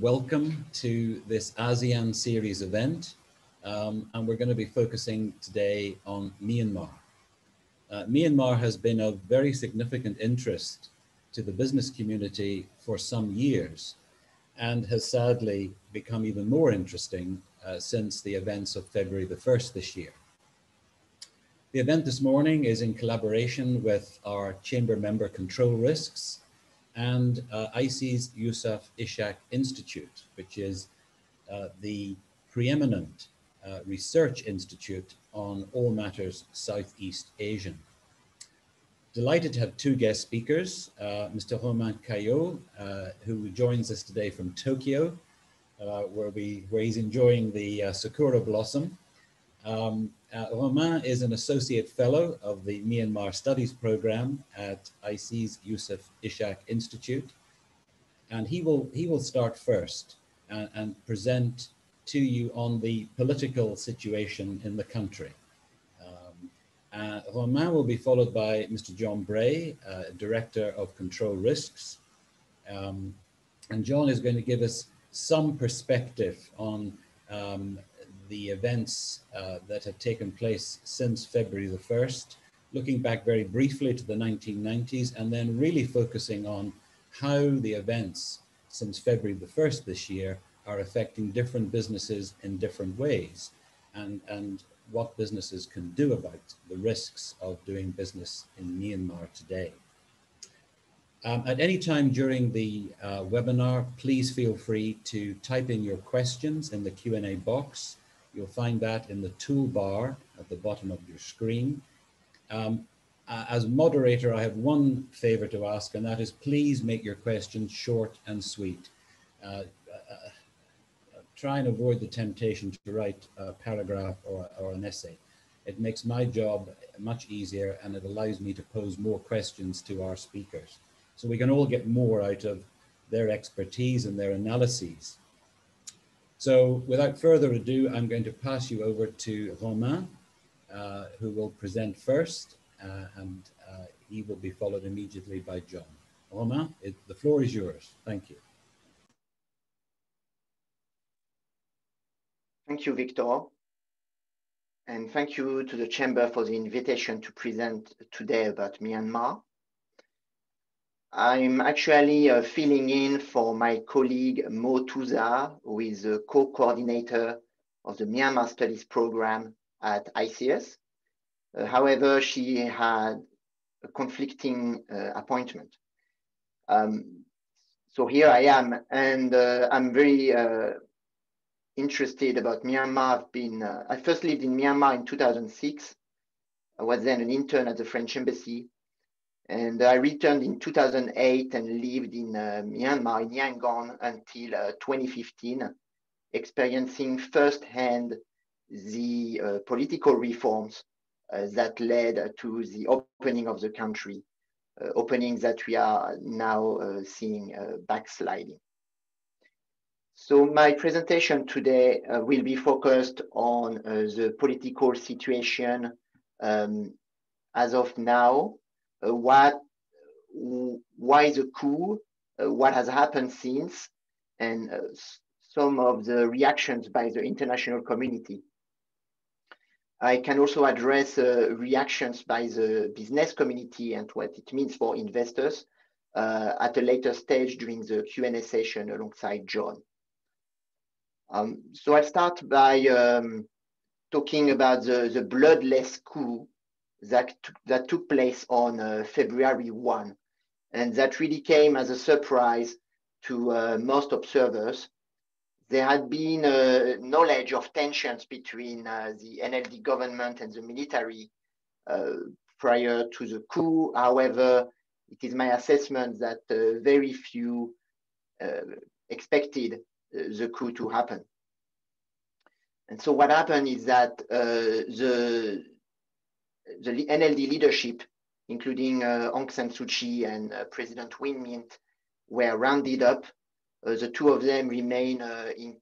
welcome to this ASEAN series event. Um, and we're going to be focusing today on Myanmar. Uh, Myanmar has been of very significant interest to the business community for some years and has sadly become even more interesting uh, since the events of February the 1st this year. The event this morning is in collaboration with our chamber member control risks and uh, ISEAS Yusof Ishak Institute, which is uh, the preeminent uh, research institute on all matters Southeast Asian. Delighted to have two guest speakers, uh, Mr. Romain Caillaud, uh, who joins us today from Tokyo, uh, where, we, where he's enjoying the sakura blossom, um, uh, Romain is an associate fellow of the Myanmar Studies Program at ISEAS Yusof Ishak Institute. And he will, he will start first and, and present to you on the political situation in the country. Um, uh, Romain will be followed by Mr. John Bray, uh, Director of Control Risks. Um, and John is going to give us some perspective on um, the events uh, that have taken place since February the 1st, looking back very briefly to the 1990s, and then really focusing on how the events since February the 1st this year are affecting different businesses in different ways, and, and what businesses can do about the risks of doing business in Myanmar today. Um, at any time during the uh, webinar, please feel free to type in your questions in the Q&A box You'll find that in the toolbar at the bottom of your screen. Um, as moderator, I have one favor to ask, and that is please make your questions short and sweet. Uh, uh, uh, try and avoid the temptation to write a paragraph or, or an essay. It makes my job much easier and it allows me to pose more questions to our speakers. So we can all get more out of their expertise and their analyses. So without further ado, I'm going to pass you over to Romain, uh, who will present first, uh, and uh, he will be followed immediately by John. Romain, it, the floor is yours. Thank you. Thank you, Victor. And thank you to the Chamber for the invitation to present today about Myanmar. I'm actually uh, filling in for my colleague Moe Thuzar, who is a co-coordinator of the Myanmar Studies program at ISEAS. Uh, however, she had a conflicting uh, appointment. Um, so here I am, and uh, I'm very uh, interested about Myanmar. I've been, uh, I first lived in Myanmar in 2006. I was then an intern at the French embassy and I returned in 2008 and lived in uh, Myanmar, in Yangon, until uh, 2015, experiencing firsthand the uh, political reforms uh, that led to the opening of the country, uh, openings that we are now uh, seeing backsliding. So my presentation today will be focused on the political situation um, as of now, what, why the coup, uh, what has happened since, and uh, some of the reactions by the international community. I can also address uh, reactions by the business community and what it means for investors uh, at a later stage during the Q&A session alongside John. Um, so I'll start by um, talking about the, the bloodless coup that, that took place on uh, February 1. And that really came as a surprise to uh, most observers. There had been uh, knowledge of tensions between uh, the NLD government and the military uh, prior to the coup. However, it is my assessment that uh, very few expected the coup to happen. And so what happened is that the the NLD leadership, including uh, Aung San Suu Kyi and uh, President Win Myint, were rounded up. Uh, the two of them remain uh, in,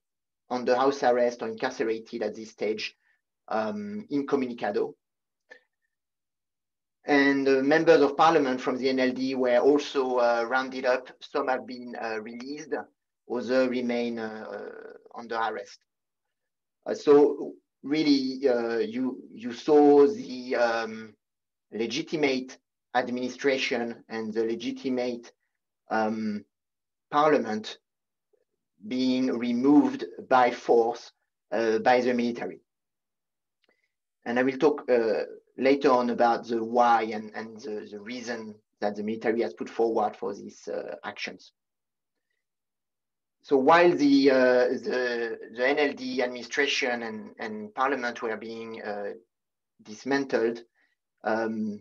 under house arrest or incarcerated at this stage um, incommunicado. And uh, members of parliament from the NLD were also uh, rounded up. Some have been released. others remain under arrest. so really, you you saw the um, legitimate administration and the legitimate um, parliament being removed by force uh, by the military. And I will talk uh, later on about the why and, and the, the, reason that the military has put forward for these uh, actions. So while the, uh, the, the, NLD administration and, and parliament were being uh, dismantled, um,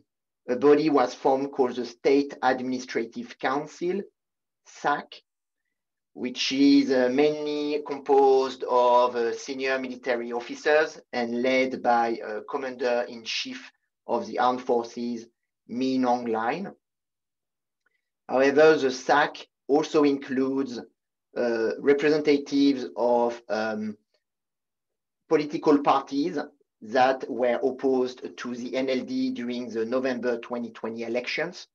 a body was formed called the State Administrative Council, SAC, which is uh, mainly composed of uh, senior military officers and led by uh, Commander-in-Chief of the Armed Forces, Min Aung Hlaing. However, the SAC also includes uh, representatives of um, political parties that were opposed to the NLD during the November 2020 elections.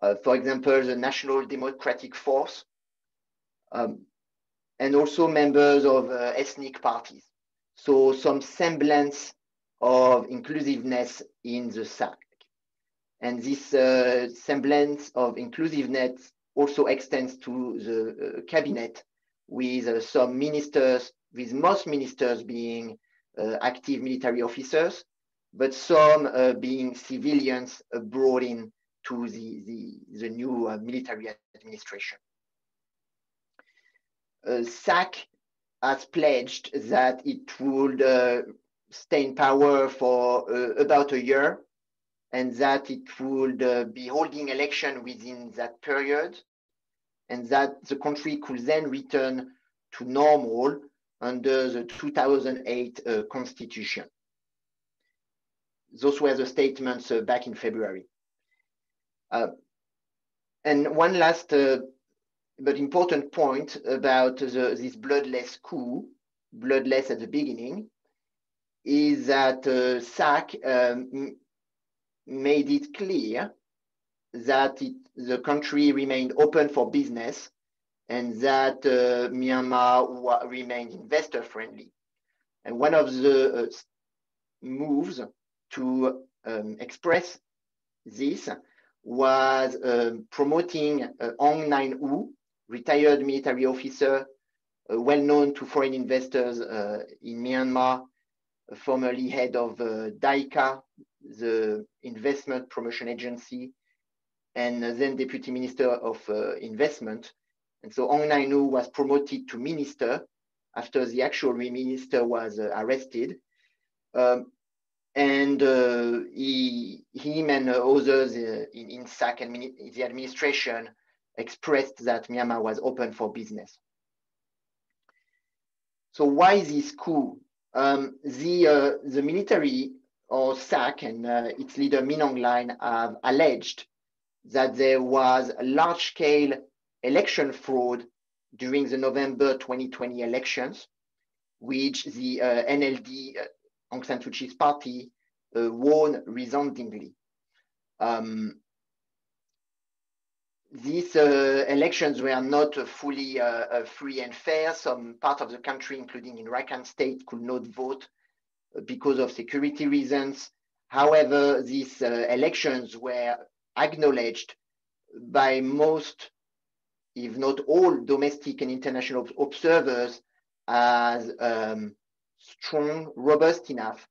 Uh, for example, the National Democratic Force, um, and also members of uh, ethnic parties. So some semblance of inclusiveness in the SAC. And this uh, semblance of inclusiveness also extends to the uh, cabinet with uh, some ministers, with most ministers being uh, active military officers, but some being civilians brought in to the, the, the new military administration. SAC has pledged that it would uh, stay in power for uh, about a year and that it would uh, be holding election within that period and that the country could then return to normal under the 2008 uh, constitution. Those were the statements uh, back in February. Uh, and one last but important point about the, this bloodless coup, bloodless at the beginning, is that uh, SAC um, made it clear that it, the country remained open for business and that uh, Myanmar remained investor friendly. And one of the uh, moves to um, express this was uh, promoting uh, Aung Naing Oo, retired military officer, uh, well known to foreign investors uh, in Myanmar, formerly head of uh, DICA, the investment promotion agency, and then deputy minister of investment. And so Aung Naing Oo was promoted to minister after the actual minister was arrested. Um, and uh, he, him and uh, others uh, in, in SAC and the administration expressed that Myanmar was open for business. So why this coup? Um, the, uh, the military or SAC and uh, its leader Min Hlaing have alleged that there was a large-scale election fraud during the November 2020 elections, which the uh, NLD, uh, Aung San Suu Kyi's party, uh, won resoundingly. Um, these uh, elections were not uh, fully uh, free and fair. Some part of the country, including in Rakhine State, could not vote because of security reasons. However, these elections were acknowledged by most, if not all, domestic and international observers as um, strong, robust enough.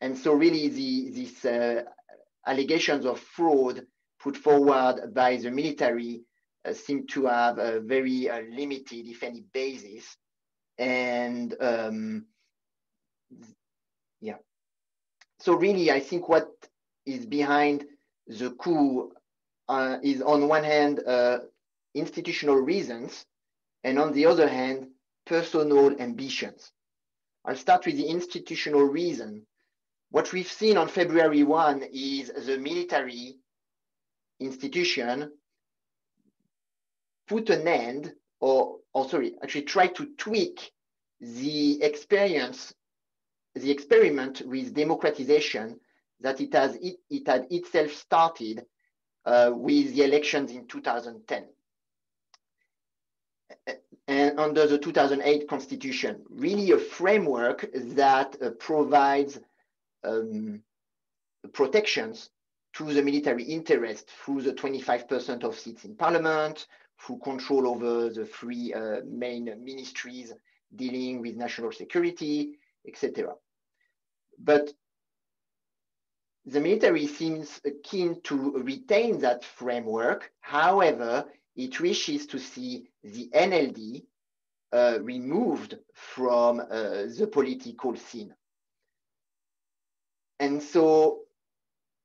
And so really the, these uh, allegations of fraud put forward by the military uh, seem to have a very uh, limited, if any, basis. And um, yeah. So really, I think what is behind the coup uh, is on one hand, uh, institutional reasons, and on the other hand, personal ambitions. I'll start with the institutional reason. What we've seen on February 1 is the military institution put an end or, or sorry, actually try to tweak the experience, the experiment with democratization that it has it, it had itself started uh, with the elections in 2010. and under the 2008 constitution, really a framework that uh, provides um, protections to the military interest through the 25% of seats in parliament, through control over the three uh, main ministries dealing with national security, etc. But the military seems keen to retain that framework. However, it wishes to see the NLD uh, removed from uh, the political scene. And so,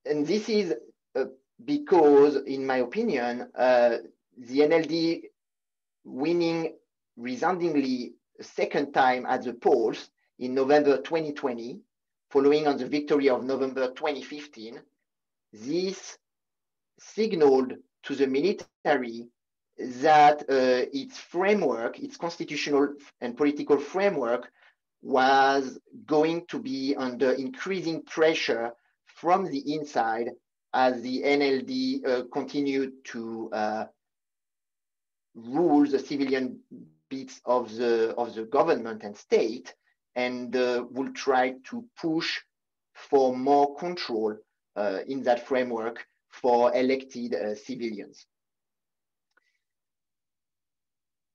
and this is uh, because, in my opinion, uh, the NLD winning resoundingly a second time at the polls in November 2020, following on the victory of November 2015, this signaled to the military that uh, its framework, its constitutional and political framework, was going to be under increasing pressure from the inside as the NLD uh, continued to uh, rule the civilian bits of the of the government and state, and uh, will try to push for more control uh, in that framework for elected uh, civilians.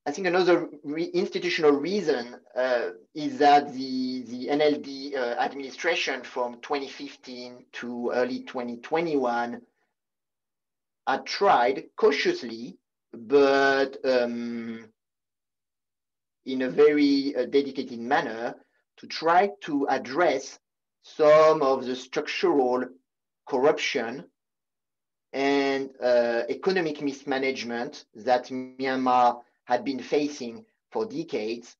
I think another re institutional reason uh, is that the, the NLD uh, administration from 2015 to early 2021 had tried cautiously, but um, in a very uh, dedicated manner to try to address some of the structural corruption and uh, economic mismanagement that Myanmar had been facing for decades,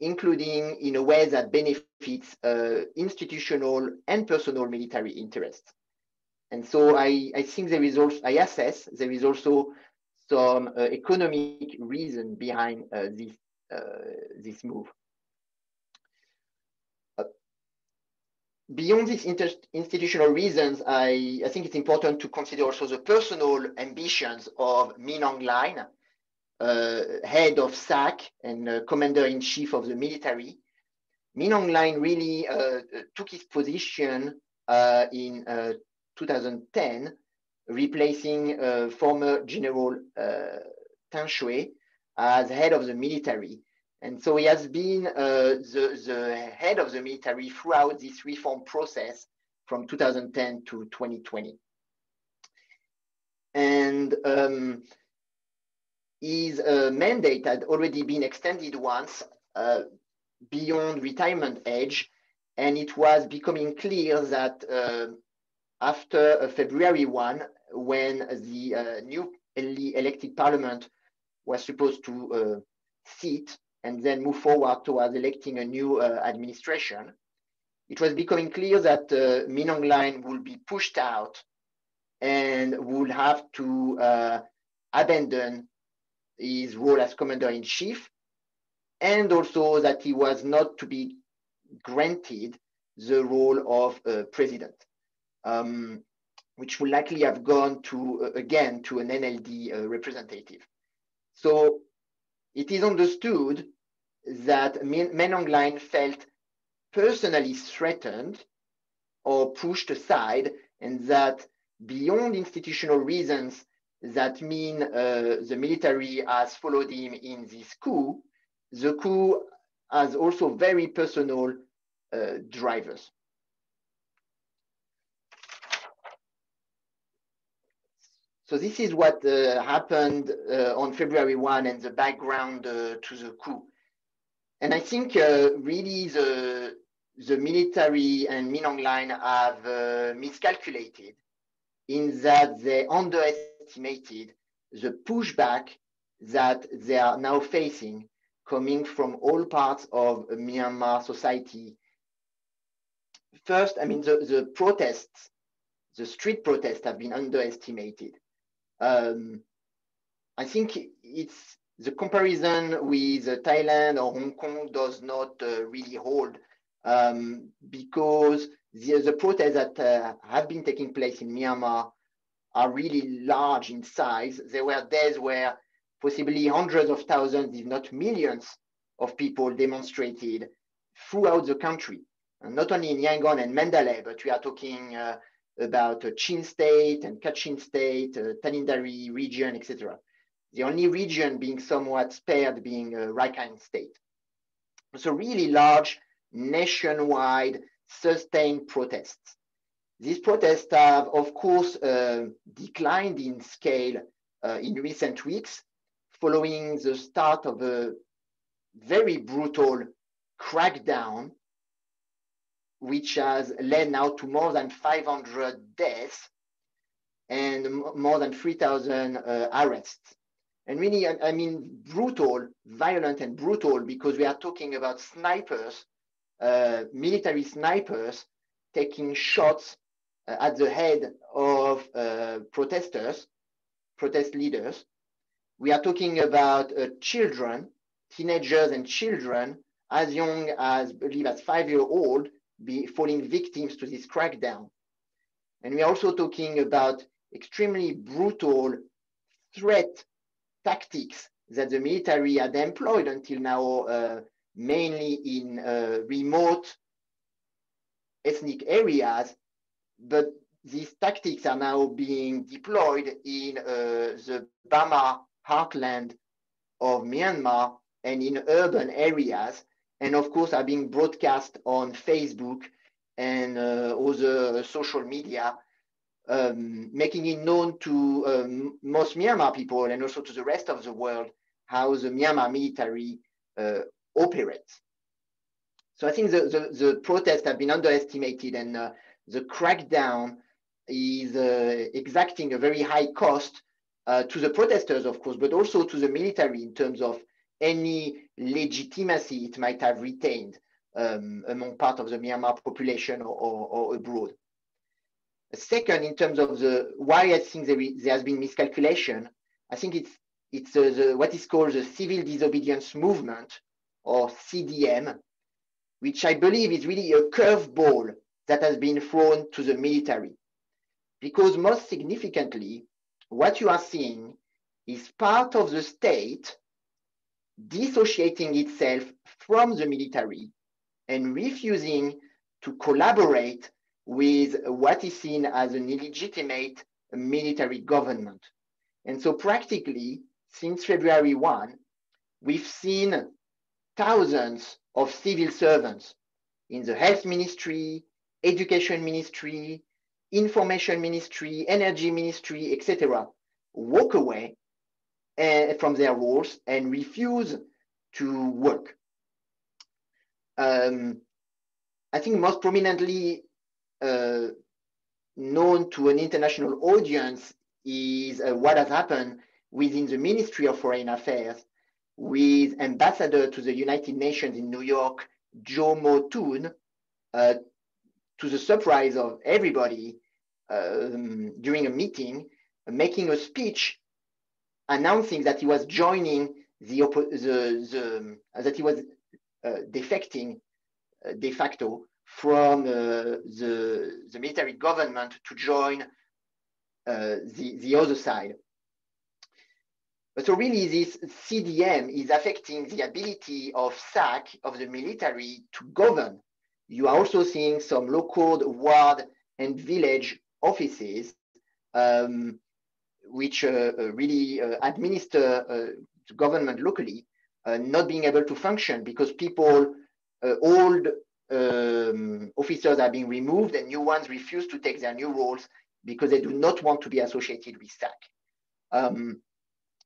including in a way that benefits uh, institutional and personal military interests. And so I, I think there is also, I assess there is also some uh, economic reason behind uh, this, uh, this move. Beyond these institutional reasons, I, I think it's important to consider also the personal ambitions of Min Aung Hlaing, uh, head of SAC and uh, commander-in-chief of the military. Min Aung Hlaing really uh, took his position in 2010, replacing former General Than Shwe as head of the military. And so he has been uh, the, the head of the military throughout this reform process from 2010 to 2020. And um, his uh, mandate had already been extended once uh, beyond retirement age, and it was becoming clear that uh, after uh, February 1, when the uh, newly elected parliament was supposed to sit and then move forward towards electing a new administration, it was becoming clear that uh, Min Aung Hlaing would be pushed out and would have to abandon his role as commander in chief, and also that he was not to be granted the role of uh, president, um, which would likely have gone to, uh, again, to an NLD uh, representative. So it is understood that Aung Hlaing felt personally threatened or pushed aside, and that beyond institutional reasons, that mean uh, the military has followed him in this coup, the coup has also very personal uh, drivers. So this is what uh, happened uh, on February 1 and the background uh, to the coup. And I think uh, really the, the military and Min Hlaing have miscalculated in that they underestimated the pushback that they are now facing coming from all parts of Myanmar society. First, I mean, the, the protests, the street protests have been underestimated. Um, I think it's the comparison with uh, Thailand or Hong Kong does not uh, really hold um, because the, the protests that uh, have been taking place in Myanmar are really large in size. There were days where possibly hundreds of thousands, if not millions of people demonstrated throughout the country. And not only in Yangon and Mandalay, but we are talking uh, about uh, Chin State and Kachin State, uh, Tanintharyi region, etc. The only region being somewhat spared being uh, Rakhine State. So really large nationwide sustained protests. These protests have, of course, uh, declined in scale uh, in recent weeks, following the start of a very brutal crackdown, which has led now to more than 500 deaths and more than 3,000 uh, arrests. And really, I, I mean, brutal, violent and brutal, because we are talking about snipers, uh, military snipers taking shots uh, at the head of uh, protesters, protest leaders. We are talking about uh, children, teenagers and children as young as, I believe, as five year old be falling victims to this crackdown. And we're also talking about extremely brutal threat tactics that the military had employed until now, uh, mainly in uh, remote ethnic areas, but these tactics are now being deployed in uh, the Bama heartland of Myanmar and in urban areas, and of course are being broadcast on Facebook and uh, other social media, um, making it known to um, most Myanmar people and also to the rest of the world how the Myanmar military uh, operates. So I think the, the, the protests have been underestimated and uh, the crackdown is uh, exacting a very high cost uh, to the protesters, of course, but also to the military in terms of any legitimacy it might have retained um, among part of the Myanmar population or, or, or, abroad. Second, in terms of the why I think there, is, there has been miscalculation, I think it's it's uh, the, what is called the civil disobedience movement or CDM, which I believe is really a curveball that has been thrown to the military. Because most significantly, what you are seeing is part of the state dissociating itself from the military and refusing to collaborate with what is seen as an illegitimate military government. And so practically, since February 1, we've seen thousands of civil servants in the health ministry, education ministry, information ministry, energy ministry, etc., walk away uh, from their roles and refuse to work. Um, I think most prominently uh, known to an international audience is uh, what has happened within the Ministry of Foreign Affairs with ambassador to the United Nations in New York, Kyaw Moe Tun, uh, to the surprise of everybody um, during a meeting, making a speech announcing that he was joining the, the, the that he was uh, defecting uh, de facto from uh, the, the military government to join uh, the, the other side. So really this CDM is affecting the ability of SAC, of the military to govern. You are also seeing some local ward and village offices um, which uh, uh really uh, administer uh, government locally not being able to function because people, old um, officers are being removed and new ones refuse to take their new roles because they do not want to be associated with SAC. Um,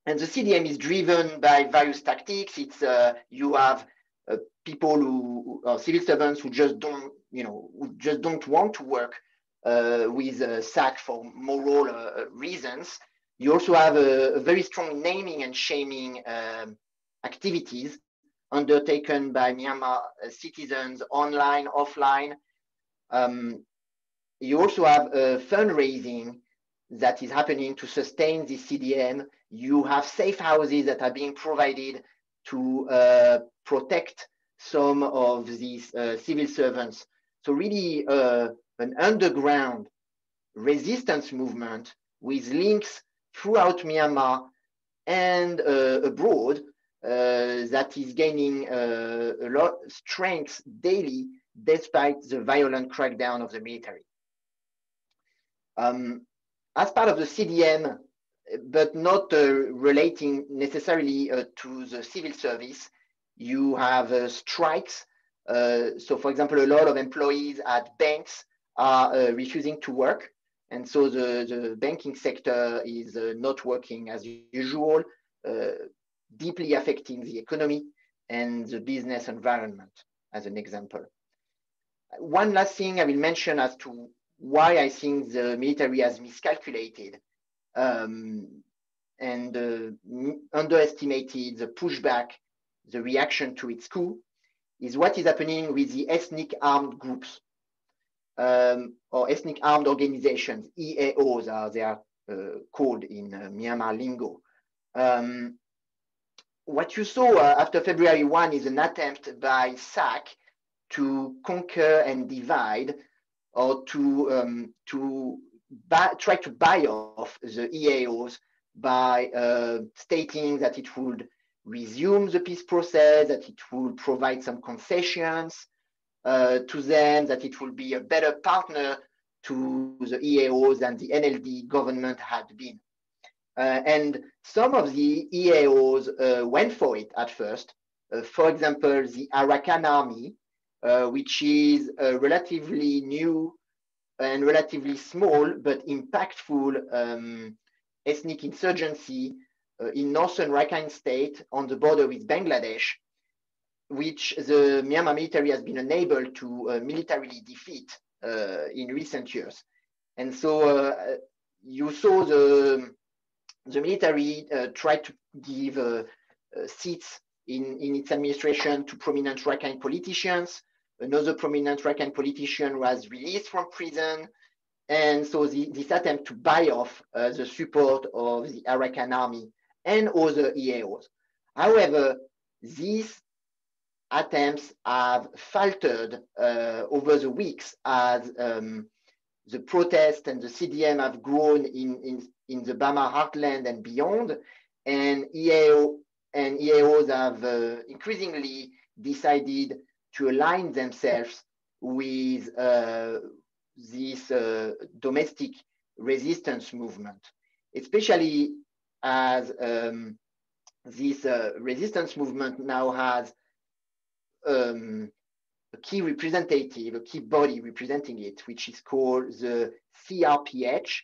and the CDM is driven by various tactics. It's uh, you have uh, people who are civil servants who just don't, you know, who just don't want to work uh, with uh, SAC for moral uh, reasons. You also have a, a, very strong naming and shaming um, activities undertaken by Myanmar uh, citizens online, offline. Um, you also have a fundraising that is happening to sustain the CDM you have safe houses that are being provided to uh, protect some of these uh, civil servants. So really uh, an underground resistance movement with links throughout Myanmar and uh, abroad that is gaining uh, a lot of strength daily despite the violent crackdown of the military. Um, as part of the CDM, but not uh, relating necessarily uh, to the civil service, you have uh, strikes. so for example, a lot of employees at banks are refusing to work. And so the, the banking sector is not working as usual, deeply affecting the economy and the business environment as an example. One last thing I will mention as to why I think the military has miscalculated um, and uh, underestimated the pushback, the reaction to its coup, is what is happening with the ethnic armed groups um, or ethnic armed organizations, EAOs are they are uh, called in uh, Myanmar lingo. Um, what you saw uh, after February 1 is an attempt by SAC to conquer and divide or to, um, to buy, try to buy off the EAOs by uh, stating that it would resume the peace process, that it would provide some concessions uh, to them, that it will be a better partner to the EAOs than the NLD government had been. Uh, and some of the EAOs uh, went for it at first. Uh, for example, the Arakan army, uh, which is a relatively new and relatively small but impactful um, ethnic insurgency uh, in northern Rakhine state on the border with Bangladesh, which the Myanmar military has been unable to uh, militarily defeat uh, in recent years. And so uh, you saw the, the military uh, try to give uh, seats in, in its administration to prominent Rakhine politicians, Another prominent Rakhine politician was released from prison. And so the, this attempt to buy off uh, the support of the Arakan army and other EAOs. However, these attempts have faltered uh, over the weeks as um, the protests and the CDM have grown in, in, in the Bama heartland and beyond, and EAO and EAOs have uh, increasingly decided to align themselves with uh, this uh, domestic resistance movement, especially as um, this uh, resistance movement now has um, a key representative, a key body representing it, which is called the CRPH,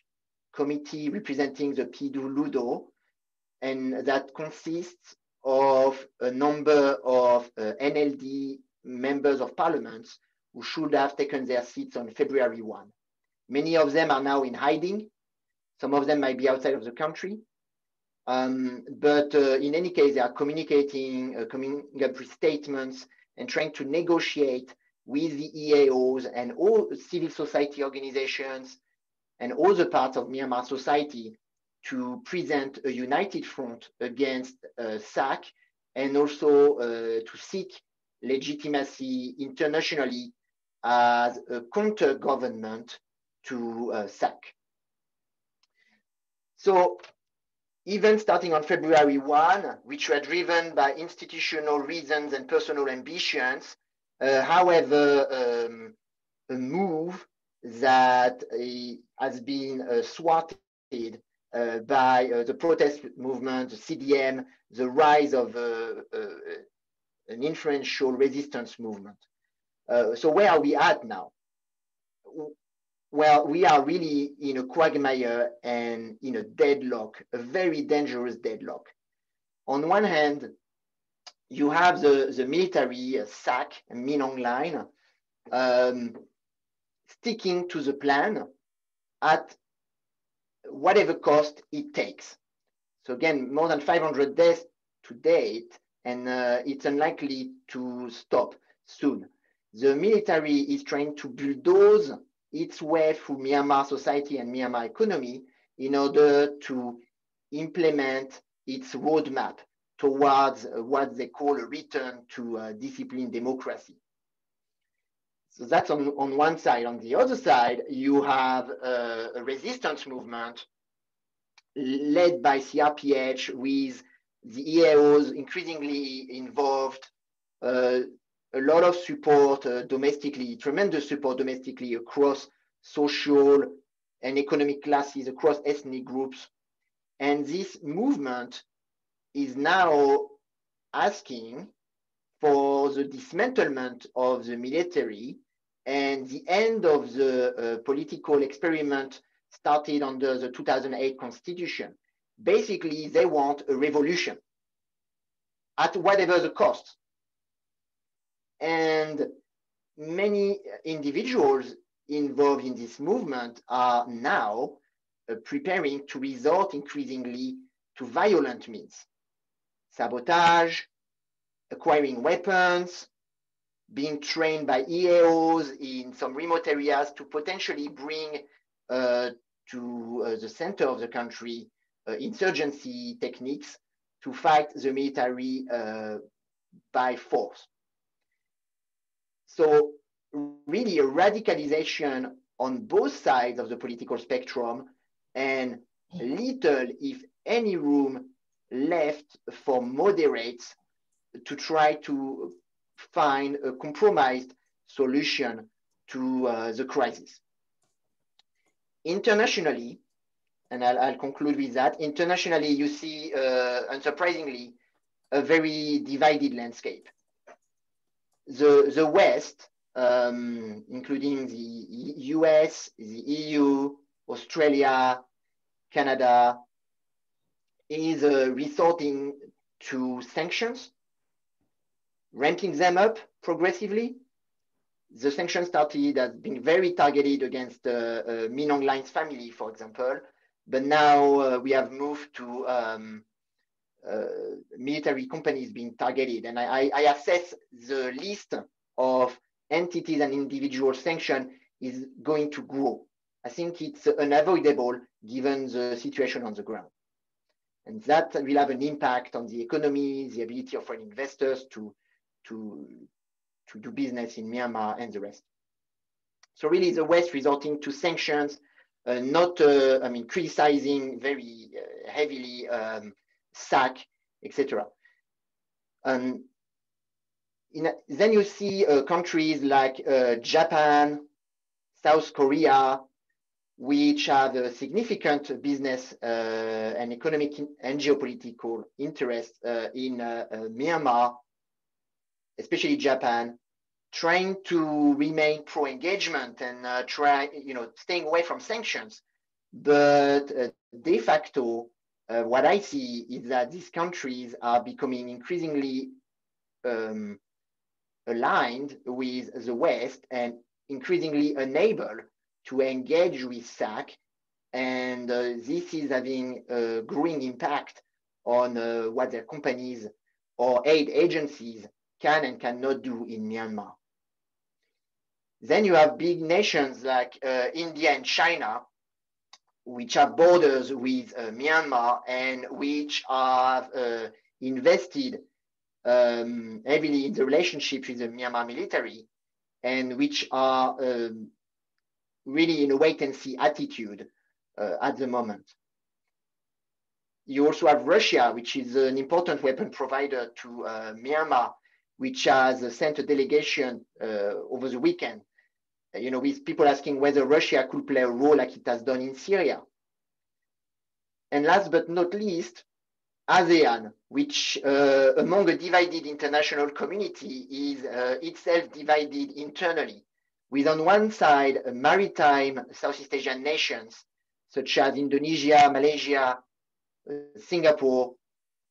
Committee Representing the Pyidaungsu Hluttaw, and that consists of a number of uh, NLD members of parliament who should have taken their seats on February 1. Many of them are now in hiding. Some of them might be outside of the country. Um, but uh, in any case, they are communicating, uh, coming up with statements and trying to negotiate with the EAOs and all civil society organizations and other parts of Myanmar society to present a united front against uh, SAC and also uh, to seek legitimacy internationally as a counter government to uh, SAC. So even starting on February 1, which were driven by institutional reasons and personal ambitions, uh, however, um, a move that uh, has been uh, uh, by uh, the protest movement, the CDM, the rise of uh, an influential resistance movement. Uh, so where are we at now? Well, we are really in a quagmire and in a deadlock, a very dangerous deadlock. On one hand, you have the, the military uh, SAC and Min Aung um, sticking to the plan at whatever cost it takes. So again, more than 500 deaths to date, and uh, it's unlikely to stop soon. The military is trying to bulldoze its way through Myanmar society and Myanmar economy in order to implement its roadmap towards uh, what they call a return to uh, disciplined democracy. So that's on, on one side. On the other side, you have uh, a resistance movement led by CRPH with the EAOs increasingly involved, uh, a lot of support uh, domestically, tremendous support domestically across social and economic classes, across ethnic groups. And this movement is now asking for the dismantlement of the military and the end of the uh, political experiment started under the 2008 constitution. Basically, they want a revolution at whatever the cost. And many individuals involved in this movement are now uh, preparing to resort increasingly to violent means sabotage, acquiring weapons, being trained by EAOs in some remote areas to potentially bring uh, to uh, the center of the country uh, insurgency techniques to fight the military uh, by force. So really a radicalization on both sides of the political spectrum and little, if any room left for moderates to try to find a compromised solution to uh, the crisis. Internationally, and I'll, I'll, conclude with that, internationally you see, uh, unsurprisingly, a very divided landscape. The, the West, um, including the US, the EU, Australia, Canada, is uh, resorting to sanctions ramping them up progressively. The sanctions started as being very targeted against uh, uh, Min Aung Hlaing's family, for example, but now uh, we have moved to um, military companies being targeted. And I, I, assess the list of entities and individual sanctions is going to grow. I think it's unavoidable given the situation on the ground. And that will have an impact on the economy, the ability of foreign investors to to, to do business in Myanmar and the rest. So really the West resorting to sanctions, uh, not, uh, I mean, criticizing very uh, heavily um, SAC, etc. Um, then you see uh, countries like uh, Japan, South Korea, which have a significant business uh, and economic and geopolitical interest in Myanmar especially Japan, trying to remain pro-engagement and uh, try, you know, staying away from sanctions. But uh, de facto, uh, what I see is that these countries are becoming increasingly um, aligned with the West and increasingly unable to engage with SAC. And uh, this is having a growing impact on uh, what their companies or aid agencies can and cannot do in Myanmar. Then you have big nations like uh, India and China, which have borders with uh, Myanmar and which have uh, invested um, heavily in the relationship with the Myanmar military and which are um, really in a wait and see attitude uh, at the moment. You also have Russia, which is an important weapon provider to uh, Myanmar which has sent a delegation uh, over the weekend, you know, with people asking whether Russia could play a role like it has done in Syria. And last but not least, ASEAN, which uh, among a divided international community is uh, itself divided internally, with on one side maritime Southeast Asian nations such as Indonesia, Malaysia, uh, Singapore,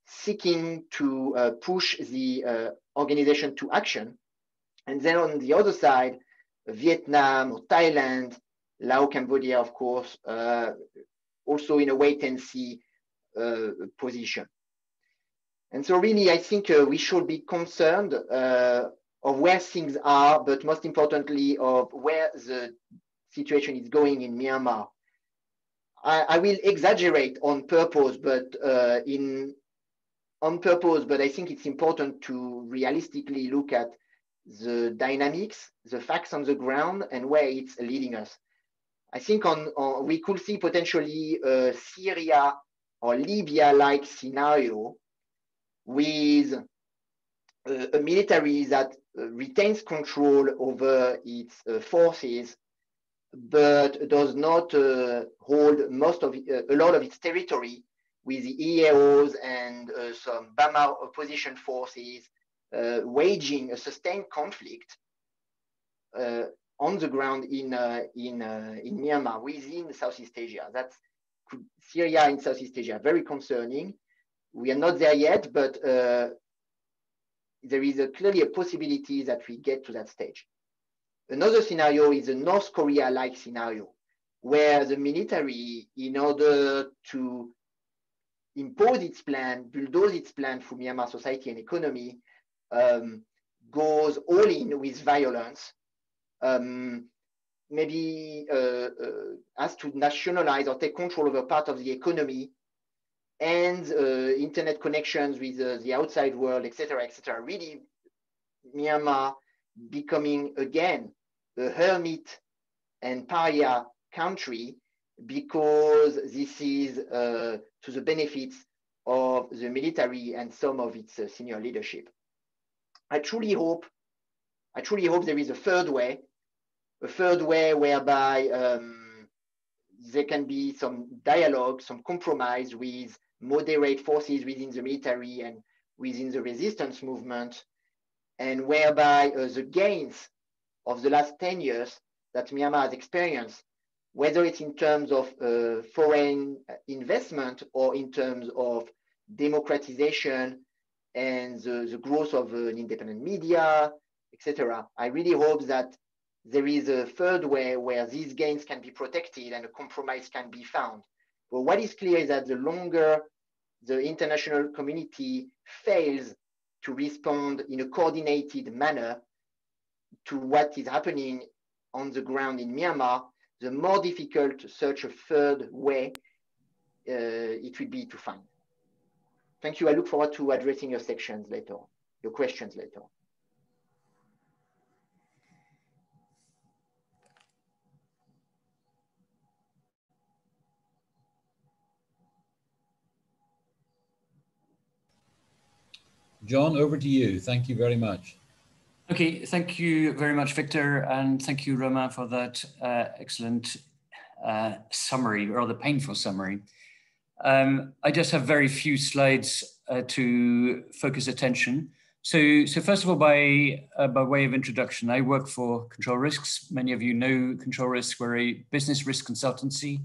seeking to uh, push the uh, organization to action. And then on the other side, Vietnam or Thailand, Laos, Cambodia, of course, uh, also in a wait and see uh, position. And so really, I think uh, we should be concerned uh, of where things are, but most importantly of where the situation is going in Myanmar. I, I will exaggerate on purpose, but uh, in on purpose, but I think it's important to realistically look at the dynamics, the facts on the ground, and where it's leading us. I think on, on we could see potentially a Syria or Libya-like scenario with uh, a military that uh, retains control over its uh, forces, but does not uh, hold most of uh, a lot of its territory with the EAOs and uh, some Bama opposition forces Uh, waging a sustained conflict uh, on the ground in uh, in in Myanmar within Southeast Asia. That's Syria in Southeast Asia, very concerning. We are not there yet, but uh, there is a, clearly a possibility that we get to that stage. Another scenario is a North Korea-like scenario, where the military, in order to impose its plan, bulldoze its plan for Myanmar society and economy, um, goes all in with violence, um, maybe uh, uh, has to nationalize or take control over part of the economy and uh, internet connections with uh, the outside world, etc., etc. Really, Myanmar becoming again a hermit and pariah country because this is uh, to the benefits of the military and some of its uh, senior leadership. I truly hope, I truly hope there is a third way, a third way whereby um, there can be some dialogue, some compromise with moderate forces within the military and within the resistance movement, and whereby uh, the gains of the last 10 years that Myanmar has experienced, whether it's in terms of uh, foreign investment or in terms of democratization and the, the growth of uh, an independent media, etc. I really hope that there is a third way where these gains can be protected and a compromise can be found. But what is clear is that the longer the international community fails to respond in a coordinated manner to what is happening on the ground in Myanmar, the more difficult search a third way uh, it will be to find. Thank you. I look forward to addressing your sections later, your questions later. John, over to you. Thank you very much. Okay, thank you very much, Victor, and thank you, Romain, for that uh, excellent uh, summary, or rather painful summary. Um, I just have very few slides uh, to focus attention. So, so first of all, by, uh, by way of introduction, I work for Control Risks. Many of you know Control Risks. We're a business risk consultancy.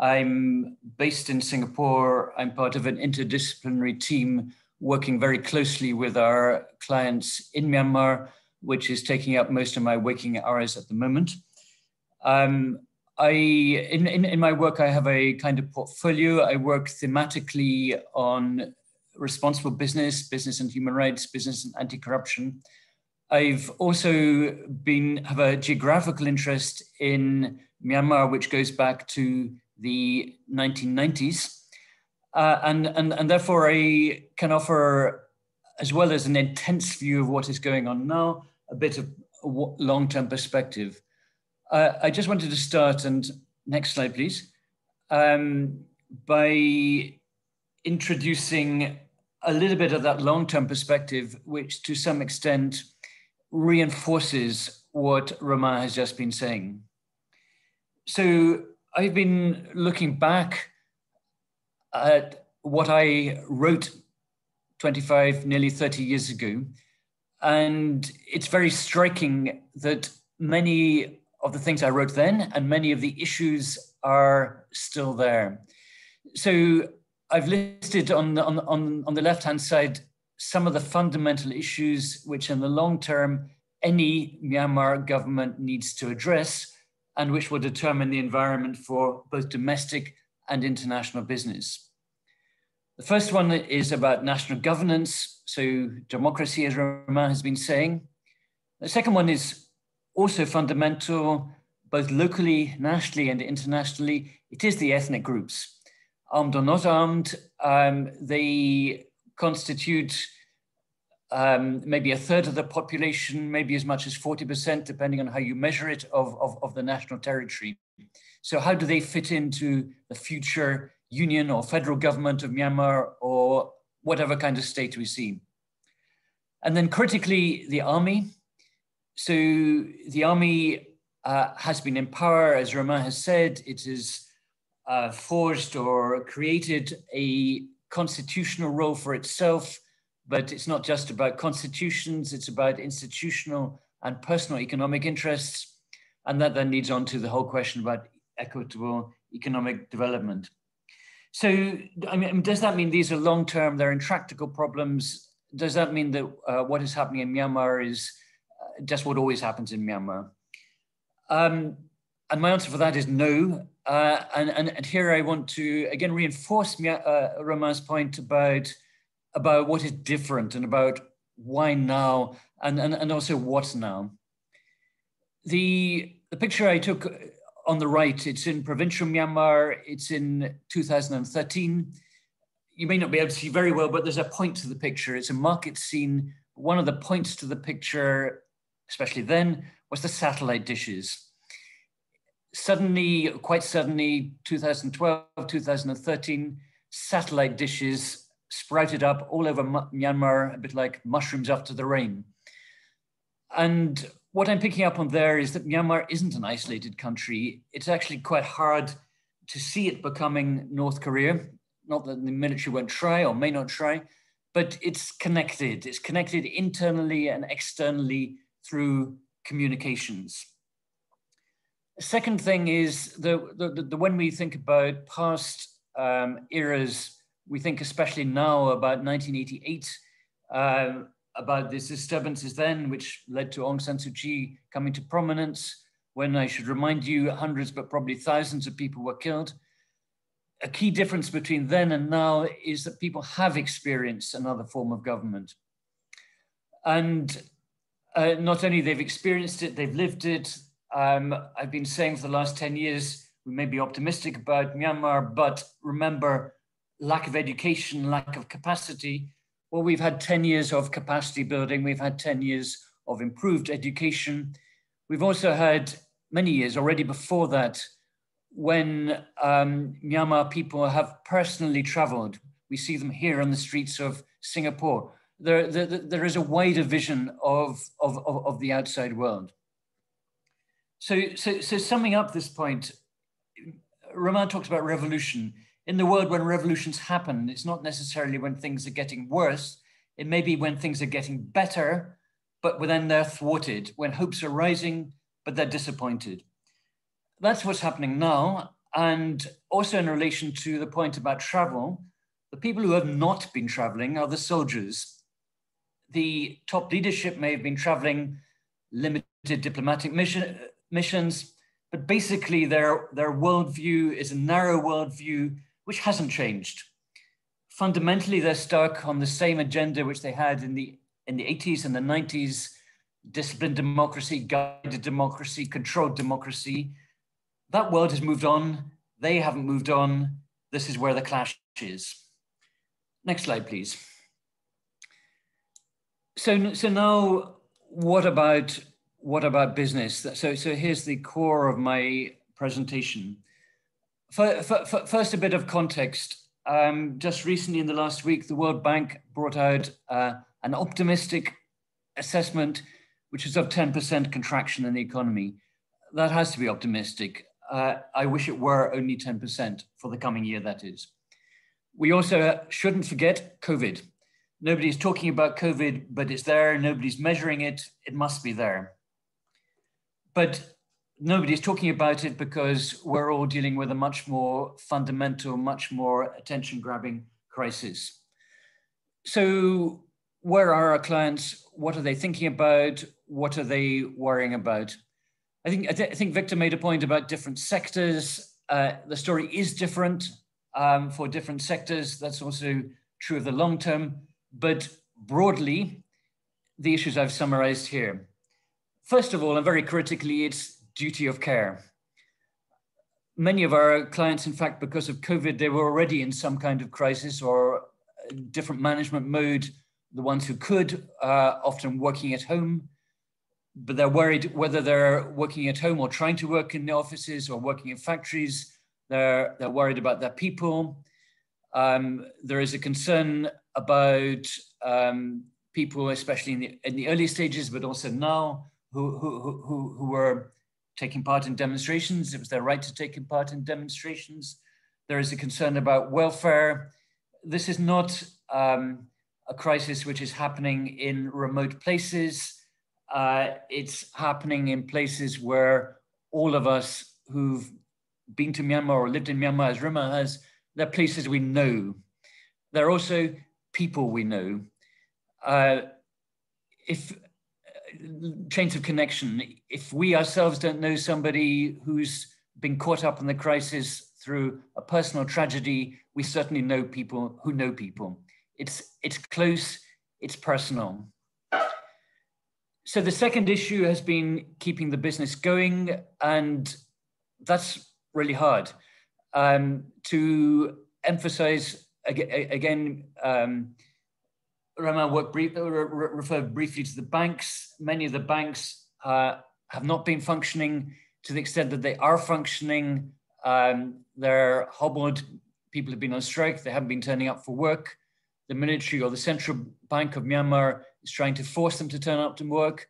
I'm based in Singapore. I'm part of an interdisciplinary team working very closely with our clients in Myanmar, which is taking up most of my waking hours at the moment. Um, I, in, in, in my work, I have a kind of portfolio. I work thematically on responsible business, business and human rights, business and anti-corruption. I've also been have a geographical interest in Myanmar, which goes back to the 1990s. Uh, and, and, and therefore, I can offer, as well as an intense view of what is going on now, a bit of a long term perspective. Uh, I just wanted to start, and next slide, please, um, by introducing a little bit of that long term perspective, which to some extent reinforces what Romain has just been saying. So I've been looking back at what I wrote 25, nearly 30 years ago. And it's very striking that many of the things I wrote then and many of the issues are still there. So I've listed on the, on, on, on the left-hand side some of the fundamental issues which in the long term any Myanmar government needs to address and which will determine the environment for both domestic and international business. The first one is about national governance, so democracy, as Romain has been saying. The second one is also fundamental, both locally, nationally, and internationally. It is the ethnic groups, armed or not armed. Um, they constitute um, maybe a third of the population, maybe as much as 40%, depending on how you measure it, of, of, of the national territory. So how do they fit into the future union or federal government of Myanmar or whatever kind of state we see. And then critically, the army. So the army uh, has been in power, as Romain has said, it has uh, forged or created a constitutional role for itself, but it's not just about constitutions, it's about institutional and personal economic interests. And that then leads on to the whole question about equitable economic development. So, I mean, does that mean these are long term, they're intractable problems? Does that mean that uh, what is happening in Myanmar is just what always happens in Myanmar? Um, and my answer for that is no. Uh, and, and, and, here I want to again reinforce uh, Romain's point about, about what is different and about why now and, and, and also what now. The, the picture I took on the right, it's in provincial Myanmar, it's in 2013. You may not be able to see very well, but there's a point to the picture. It's a market scene. One of the points to the picture, especially then, was the satellite dishes. Suddenly, quite suddenly, 2012, 2013, satellite dishes sprouted up all over Myanmar, a bit like mushrooms after the rain. And what I'm picking up on there is that Myanmar isn't an isolated country. It's actually quite hard to see it becoming North Korea. Not that the military won't try or may not try, but it's connected. It's connected internally and externally through communications. Second thing is the, the, the, when we think about past um, eras, we think especially now about 1988, uh, about these disturbances then, which led to Aung San Suu Kyi coming to prominence, when I should remind you, hundreds, but probably thousands of people were killed. A key difference between then and now is that people have experienced another form of government. And uh, not only they've experienced it, they've lived it. Um, I've been saying for the last 10 years, we may be optimistic about Myanmar, but remember, lack of education, lack of capacity well, we've had 10 years of capacity building. We've had 10 years of improved education. We've also had many years already before that when um, Myanmar people have personally traveled. We see them here on the streets of Singapore. There, there, there is a wider vision of, of, of, of the outside world. So, so, so summing up this point, Romain talks about revolution in the world when revolutions happen, it's not necessarily when things are getting worse. It may be when things are getting better, but then they're thwarted, when hopes are rising, but they're disappointed. That's what's happening now. And also in relation to the point about travel, the people who have not been traveling are the soldiers. The top leadership may have been traveling limited diplomatic mission, uh, missions, but basically their, their worldview is a narrow worldview which hasn't changed. Fundamentally, they're stuck on the same agenda which they had in the in the 80s and the 90s, disciplined democracy, guided democracy, controlled democracy. That world has moved on. They haven't moved on. This is where the clash is. Next slide, please. So, so now what about what about business? So, so here's the core of my presentation. For, for, for, first, a bit of context. Um, just recently, in the last week, the World Bank brought out uh, an optimistic assessment, which is of 10% contraction in the economy. That has to be optimistic. Uh, I wish it were only 10% for the coming year, that is. We also shouldn't forget COVID. Nobody's talking about COVID, but it's there. Nobody's measuring it. It must be there. But nobody's talking about it because we're all dealing with a much more fundamental, much more attention grabbing crisis. So, where are our clients? What are they thinking about? What are they worrying about? I think, I, th I think Victor made a point about different sectors. Uh, the story is different um, for different sectors. That's also true of the long term. But broadly, the issues I've summarized here. First of all, and very critically, it's duty of care. Many of our clients, in fact, because of COVID, they were already in some kind of crisis or different management mode. The ones who could, uh, often working at home, but they're worried whether they're working at home or trying to work in the offices or working in factories. They're, they're worried about their people. Um, there is a concern about um, people, especially in the, in the early stages, but also now, who, who, who, who were taking part in demonstrations. It was their right to take part in demonstrations. There is a concern about welfare. This is not um, a crisis which is happening in remote places. Uh, it's happening in places where all of us who've been to Myanmar or lived in Myanmar, as Romain has, they're places we know. They're also people we know. Uh, if chains of connection, if we ourselves don't know somebody who's been caught up in the crisis through a personal tragedy, we certainly know people who know people. It's, it's close, it's personal. So the second issue has been keeping the business going, and that's really hard. Um, to emphasize again, um, worked brief, referred briefly to the banks. Many of the banks uh, have not been functioning to the extent that they are functioning. Um, they're hobbled. People have been on strike. They haven't been turning up for work. The military or the central bank of Myanmar is trying to force them to turn up to work.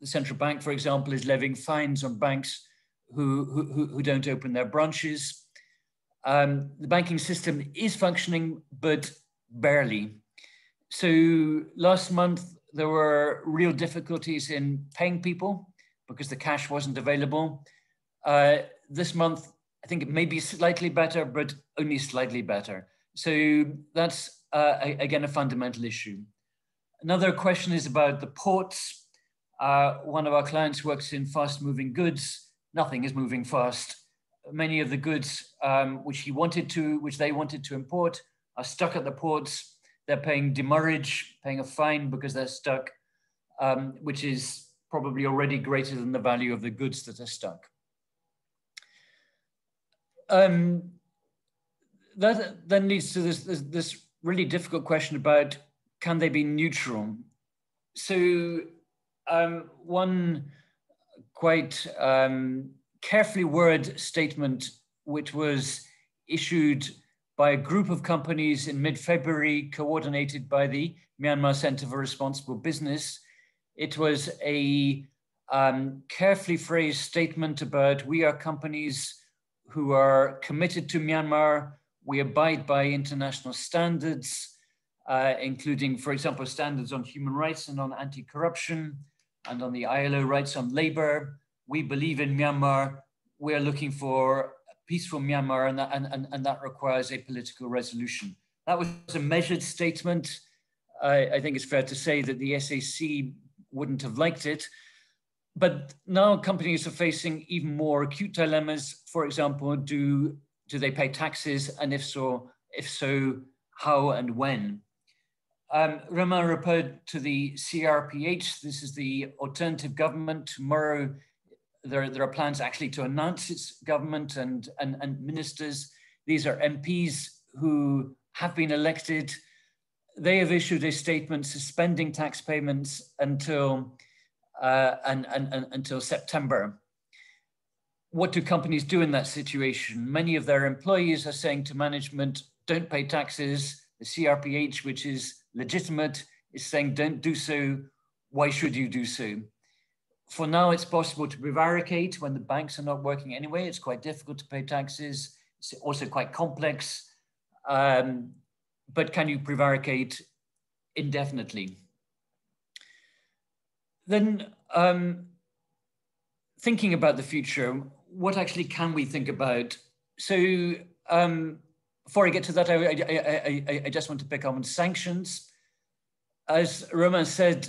The central bank, for example, is levying fines on banks who, who, who don't open their branches. Um, the banking system is functioning, but barely. So last month, there were real difficulties in paying people because the cash wasn't available. Uh, this month, I think it may be slightly better, but only slightly better. So that's, uh, again, a fundamental issue. Another question is about the ports. Uh, one of our clients works in fast moving goods. Nothing is moving fast. Many of the goods um, which he wanted to, which they wanted to import, are stuck at the ports they're paying demurrage, paying a fine because they're stuck, um, which is probably already greater than the value of the goods that are stuck. Um, that then leads to this, this, this really difficult question about can they be neutral? So um, one quite um, carefully worded statement, which was issued by a group of companies in mid-February, coordinated by the Myanmar Center for Responsible Business. It was a um, carefully phrased statement about we are companies who are committed to Myanmar. We abide by international standards, uh, including, for example, standards on human rights and on anti-corruption and on the ILO rights on labor. We believe in Myanmar. We're looking for peaceful Myanmar, and that, and, and, and that requires a political resolution. That was a measured statement. I, I think it's fair to say that the SAC wouldn't have liked it. But now companies are facing even more acute dilemmas. For example, do, do they pay taxes? And if so, if so, how and when? Um, Romain referred to the CRPH. This is the alternative government. Tomorrow there, there are plans actually to announce its government and, and, and ministers. These are MPs who have been elected. They have issued a statement suspending tax payments until, uh, and, and, and, until September. What do companies do in that situation? Many of their employees are saying to management, don't pay taxes. The CRPH, which is legitimate, is saying, don't do so. Why should you do so? For now, it's possible to prevaricate when the banks are not working anyway. It's quite difficult to pay taxes. It's also quite complex. Um, but can you prevaricate indefinitely? Then um, thinking about the future, what actually can we think about? So um, before I get to that, I, I, I, I just want to pick up on sanctions. As Romain said,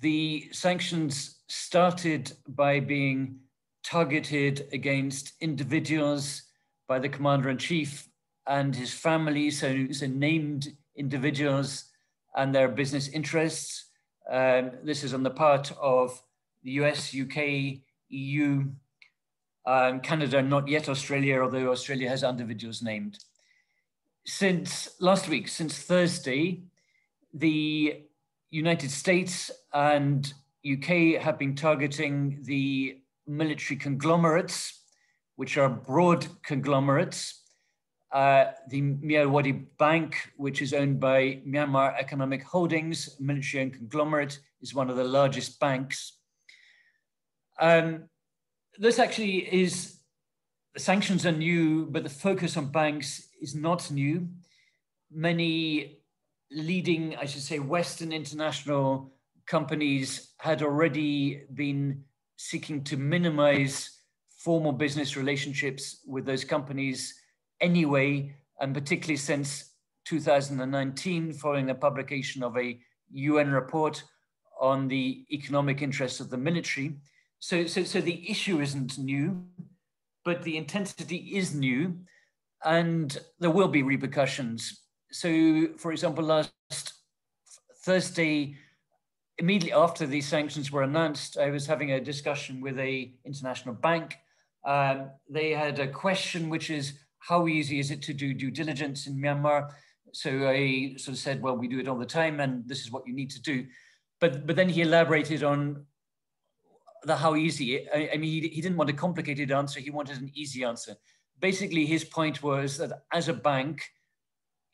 the sanctions started by being targeted against individuals by the commander in chief and his family, so, so named individuals and their business interests. Um, this is on the part of the US, UK, EU, um, Canada, not yet Australia, although Australia has individuals named. Since last week, since Thursday, the United States and UK have been targeting the military conglomerates, which are broad conglomerates. Uh, the Myawaddy Bank, which is owned by Myanmar Economic Holdings, military conglomerate, is one of the largest banks. Um, this actually is, the sanctions are new, but the focus on banks is not new. Many leading, I should say, Western international companies had already been seeking to minimize formal business relationships with those companies anyway, and particularly since 2019, following the publication of a UN report on the economic interests of the military. So, so, so the issue isn't new, but the intensity is new, and there will be repercussions. So, for example, last Thursday, immediately after these sanctions were announced, I was having a discussion with a international bank. Um, they had a question, which is how easy is it to do due diligence in Myanmar? So I sort of said, well, we do it all the time, and this is what you need to do. But but then he elaborated on the how easy. I, I mean, he, he didn't want a complicated answer. He wanted an easy answer. Basically, his point was that as a bank,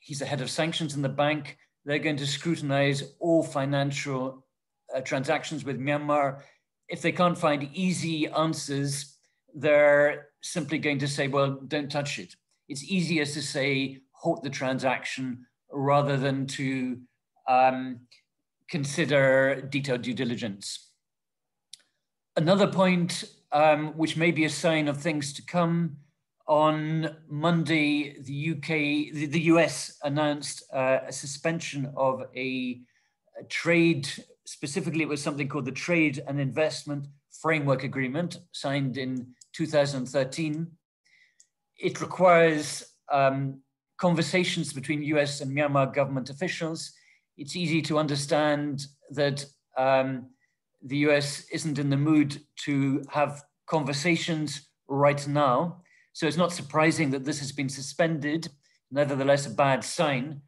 he's the head of sanctions in the bank. They're going to scrutinize all financial uh, transactions with Myanmar. If they can't find easy answers, they're simply going to say, well, don't touch it. It's easier to say, halt the transaction rather than to um, consider detailed due diligence. Another point, um, which may be a sign of things to come, on Monday, the UK, the, the US announced uh, a suspension of a, a, trade, specifically it was something called the Trade and Investment Framework Agreement, signed in 2013. It requires um, conversations between US and Myanmar government officials. It's easy to understand that um, the US isn't in the mood to have conversations right now. So it's not surprising that this has been suspended, nevertheless, a bad sign.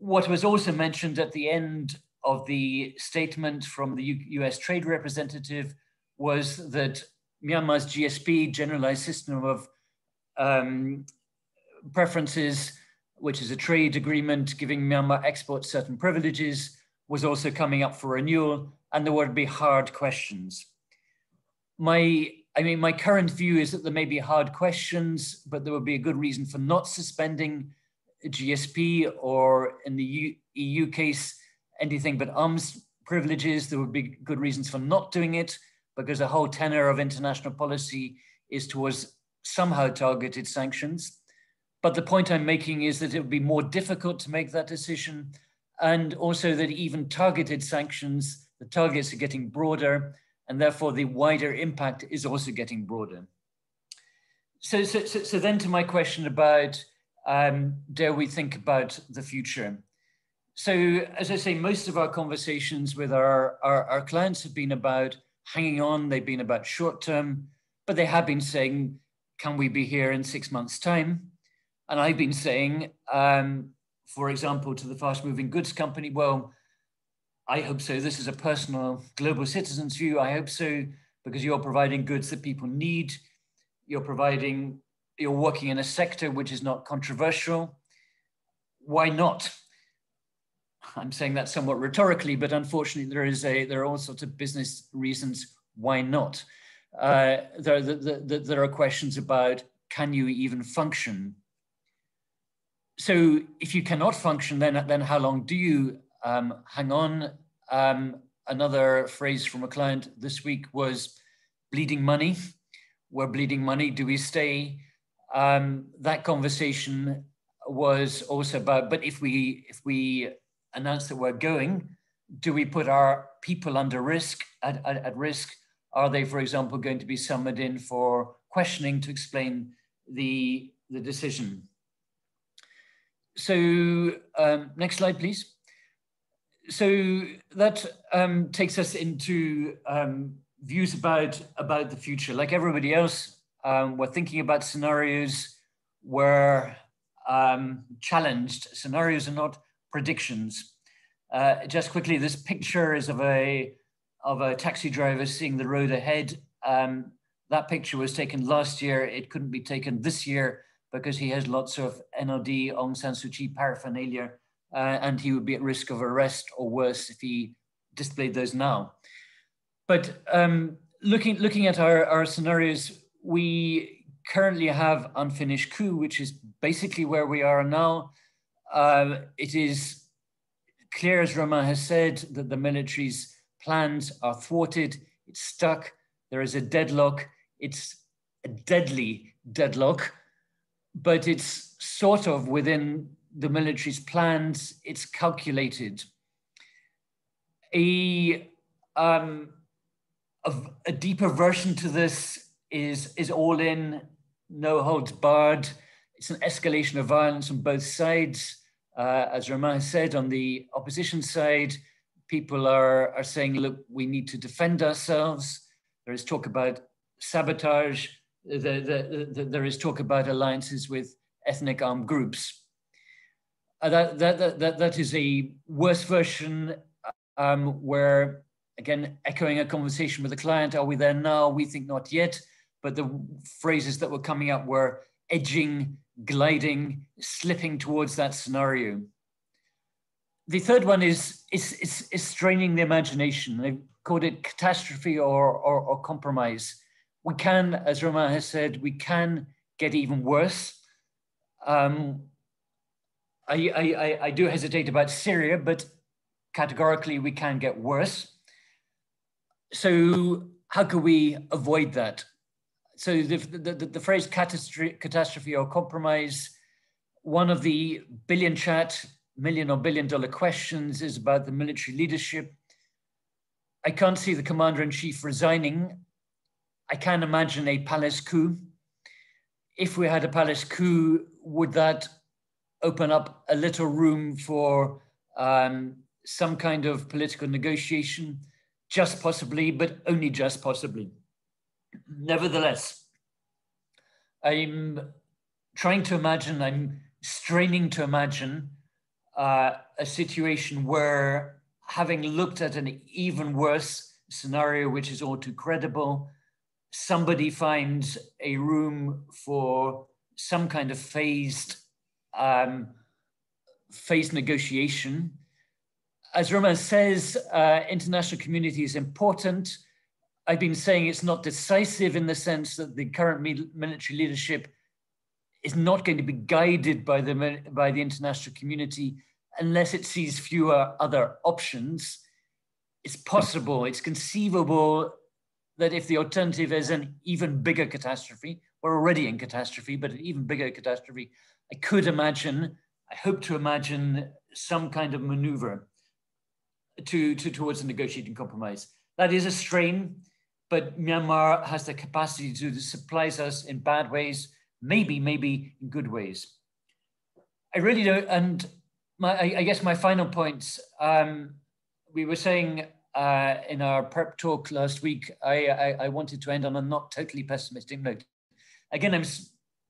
What was also mentioned at the end of the statement from the US trade representative was that Myanmar's GSP, Generalized System of um, Preferences, which is a trade agreement giving Myanmar exports certain privileges, was also coming up for renewal, and there would be hard questions. My, I mean, my current view is that there may be hard questions, but there would be a good reason for not suspending GSP or in the EU, EU case, anything but arms privileges. There would be good reasons for not doing it because the whole tenor of international policy is towards somehow targeted sanctions. But the point I'm making is that it would be more difficult to make that decision, and also that even targeted sanctions, the targets are getting broader, and therefore the wider impact is also getting broader. So, so, so, so then to my question about um, dare we think about the future? So, as I say, most of our conversations with our, our, our clients have been about hanging on. They've been about short term, but they have been saying, can we be here in six months' time? And I've been saying, um, for example, to the fast moving goods company, well, I hope so. This is a personal global citizen's view. I hope so because you're providing goods that people need. You're providing, you're working in a sector which is not controversial. Why not? I'm saying that somewhat rhetorically, but unfortunately, there is a there are all sorts of business reasons why not. Uh, there, the, the, there are questions about can you even function? So if you cannot function, then then how long do you um, hang on? Um, another phrase from a client this week was bleeding money. We're bleeding money. Do we stay? Um, that conversation was also about, but if we if we announce that we're going, do we put our people under risk, at, at, at risk? Are they, for example, going to be summoned in for questioning to explain the, the decision? So um, next slide, please. So that um, takes us into um, views about, about the future. Like everybody else, um, we're thinking about scenarios where um, challenged. Scenarios are not predictions. Uh, just quickly, this picture is of a of a taxi driver seeing the road ahead. Um, that picture was taken last year. It couldn't be taken this year because he has lots of NLD Aung San Suu Kyi paraphernalia, uh, and he would be at risk of arrest or worse if he displayed those now. But um, looking looking at our, our scenarios, we currently have unfinished coup, which is basically where we are now. Uh, it is clear, as Romain has said, that the military's plans are thwarted. It's stuck. There is a deadlock. It's a deadly deadlock, but it's sort of within the military's plans. It's calculated. A, um, a, a deeper version to this is, is all in, no holds barred. It's an escalation of violence on both sides. Uh, as Romain said, on the opposition side, people are, are saying, look, we need to defend ourselves. There is talk about sabotage. The, the, the, there is talk about alliances with ethnic armed groups. Uh, that, that, that, that is a worse version um, where, again, echoing a conversation with a client, are we there now? We think not yet. But the phrases that were coming up were edging, gliding, slipping towards that scenario. The third one is, is, is, is straining the imagination. They've called it catastrophe or, or, or compromise. We can, as Romain has said, we can get even worse. Um, I, I, I do hesitate about Syria, but categorically we can get worse. So how can we avoid that? So the, the, the, the phrase catastrophe, catastrophe or compromise, one of the billion chat, million or billion dollar questions is about the military leadership. I can't see the commander in chief resigning. I can't imagine a palace coup. If we had a palace coup, would that open up a little room for um, some kind of political negotiation? Just possibly, but only just possibly. Nevertheless, I'm trying to imagine, I'm straining to imagine uh, a situation where, having looked at an even worse scenario, which is all too credible, somebody finds a room for some kind of phased um, phased negotiation. As Romain says, uh, international community is important. I've been saying it's not decisive in the sense that the current military leadership is not going to be guided by the, by the international community unless it sees fewer other options. It's possible, it's conceivable that if the alternative is an even bigger catastrophe, we're already in catastrophe, but an even bigger catastrophe, I could imagine, I hope to imagine some kind of maneuver to, to towards a negotiating compromise. That is a strain but Myanmar has the capacity to supply us in bad ways, maybe, maybe in good ways. I really don't, and my, I, I guess my final points, um, we were saying uh, in our prep talk last week, I, I, I, wanted to end on a not totally pessimistic note. Again, I'm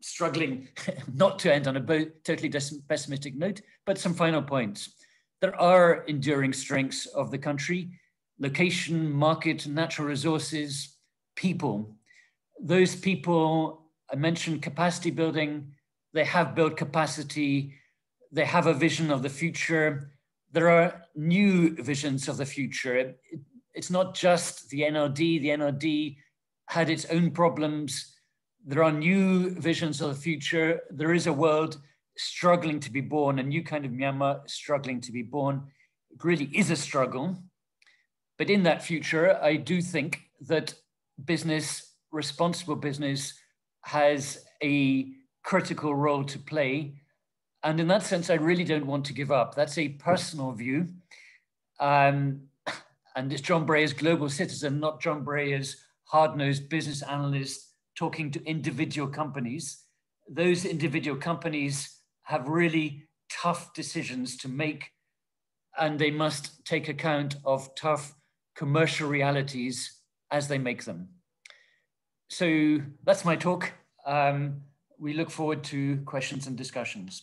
struggling not to end on a totally pessimistic note, but some final points. There are enduring strengths of the country location, market, natural resources, people. Those people, I mentioned capacity building, they have built capacity, they have a vision of the future. There are new visions of the future. It, it's not just the NLD, the NLD had its own problems. There are new visions of the future. There is a world struggling to be born, a new kind of Myanmar struggling to be born. It really is a struggle. But in that future, I do think that business, responsible business, has a critical role to play. And in that sense, I really don't want to give up. That's a personal view. Um, and it's John Bray as global citizen, not John Bray as hard-nosed business analyst talking to individual companies. Those individual companies have really tough decisions to make, and they must take account of tough commercial realities as they make them. So that's my talk. Um, we look forward to questions and discussions.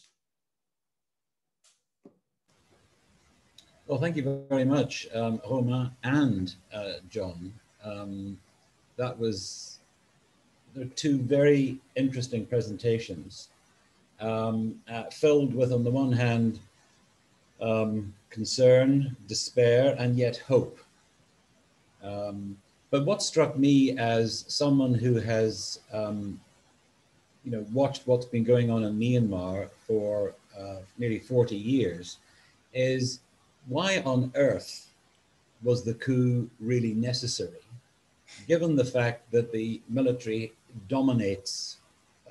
Well, thank you very much, um, Romain and uh, John. Um, that was two very interesting presentations um, uh, filled with, on the one hand, um, concern, despair, and yet hope. Um, but what struck me as someone who has, um, you know, watched what's been going on in Myanmar for uh, nearly 40 years is why on earth was the coup really necessary, given the fact that the military dominates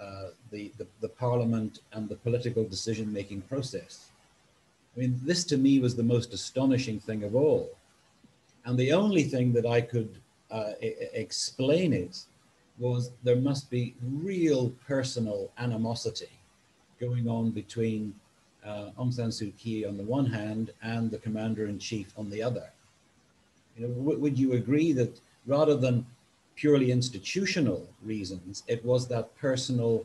uh, the, the, the parliament and the political decision making process? I mean, this to me was the most astonishing thing of all. And the only thing that I could uh, explain it was there must be real personal animosity going on between uh, Aung San Suu Kyi on the one hand and the commander in chief on the other. You know, would you agree that rather than purely institutional reasons, it was that personal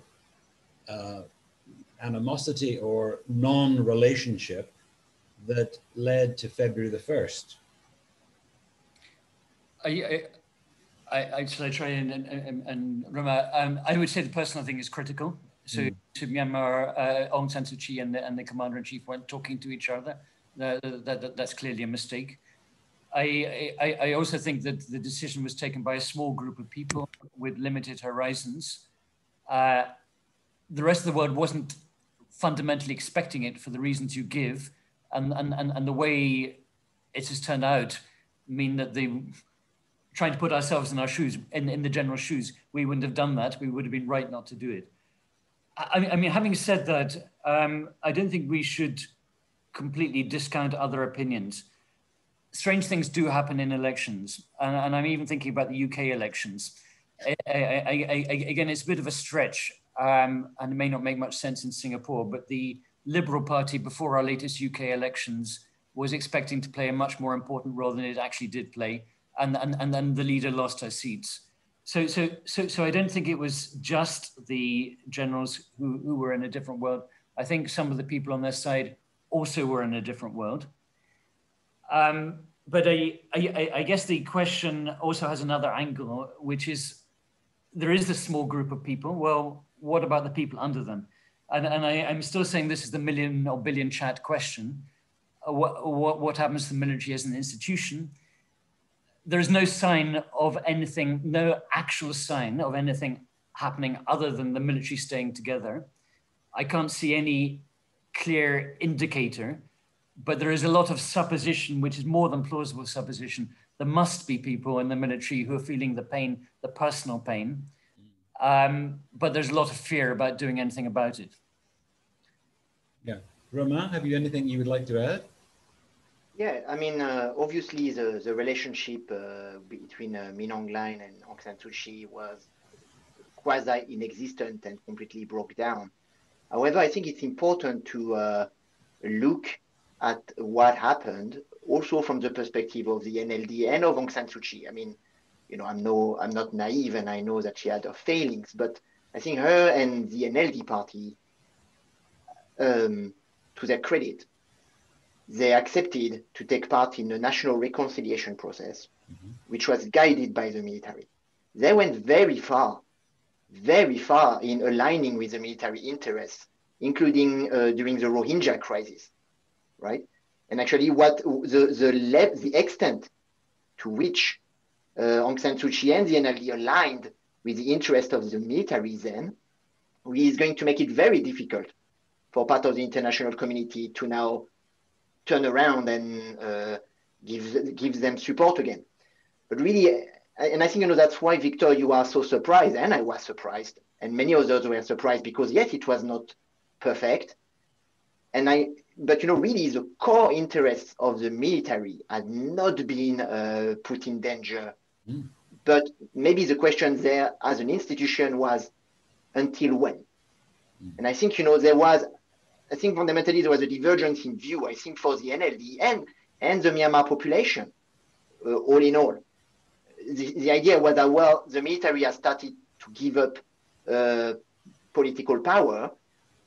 uh, animosity or non-relationship that led to February the 1st? I, I, I, should I try and, and, and Romain, um, I would say the personal thing is critical. So mm. to Myanmar, uh, Aung San Suu Kyi and the, and the commander in chief weren't talking to each other. That, that, that, that's clearly a mistake. I, I, I also think that the decision was taken by a small group of people with limited horizons. Uh, the rest of the world wasn't fundamentally expecting it for the reasons you give. And, and, and, and the way it has turned out mean that they trying to put ourselves in our shoes, in, in the general shoes, we wouldn't have done that. We would have been right not to do it. I, I mean, having said that, um, I don't think we should completely discount other opinions. Strange things do happen in elections, and, and I'm even thinking about the UK elections. I, I, again, it's a bit of a stretch, um, and it may not make much sense in Singapore, but the Liberal Party before our latest UK elections was expecting to play a much more important role than it actually did play and, and, and then the leader lost her seats. So, so, so, so I don't think it was just the generals who, who were in a different world. I think some of the people on their side also were in a different world. Um, but I, I, I guess the question also has another angle, which is there is a small group of people. Well, what about the people under them? And, and I, am still saying this is the million or billion chat question. Uh, what, what, what happens to the military as an institution? There's no sign of anything, no actual sign of anything happening other than the military staying together. I can't see any clear indicator, but there is a lot of supposition, which is more than plausible supposition. There must be people in the military who are feeling the pain, the personal pain, um, but there's a lot of fear about doing anything about it. Yeah. Romain, have you anything you would like to add? Yeah, I mean, uh, obviously the, the relationship uh, between uh, Min and Aung San Suu Kyi was quasi inexistent and completely broke down. However, I think it's important to uh, look at what happened also from the perspective of the NLD and of Aung San Suu Kyi. I mean, you know, I'm no, I'm not naive, and I know that she had her failings, but I think her and the NLD party, um, to their credit, they accepted to take part in the national reconciliation process, mm-hmm. which was guided by the military. They went very far, very far in aligning with the military interests, including uh, during the Rohingya crisis, right? And actually, what the the, le- the extent to which uh, Aung San Suu Kyi and the NLD aligned with the interest of the military then is going to make it very difficult for part of the international community to now turn around and uh, give give them support again. But really, and I think you know that's why Victor, you are so surprised, and I was surprised, and many others were surprised because yes, it was not perfect, and I. But you know, really, the core interests of the military had not been uh, put in danger. Mm. But maybe the question there, as an institution, was until when? Mm. And I think you know there was I think fundamentally there was a divergence in view, I think, for the NLD and, and the Myanmar population, uh, all in all. The, the idea was that, well, the military has started to give up uh, political power,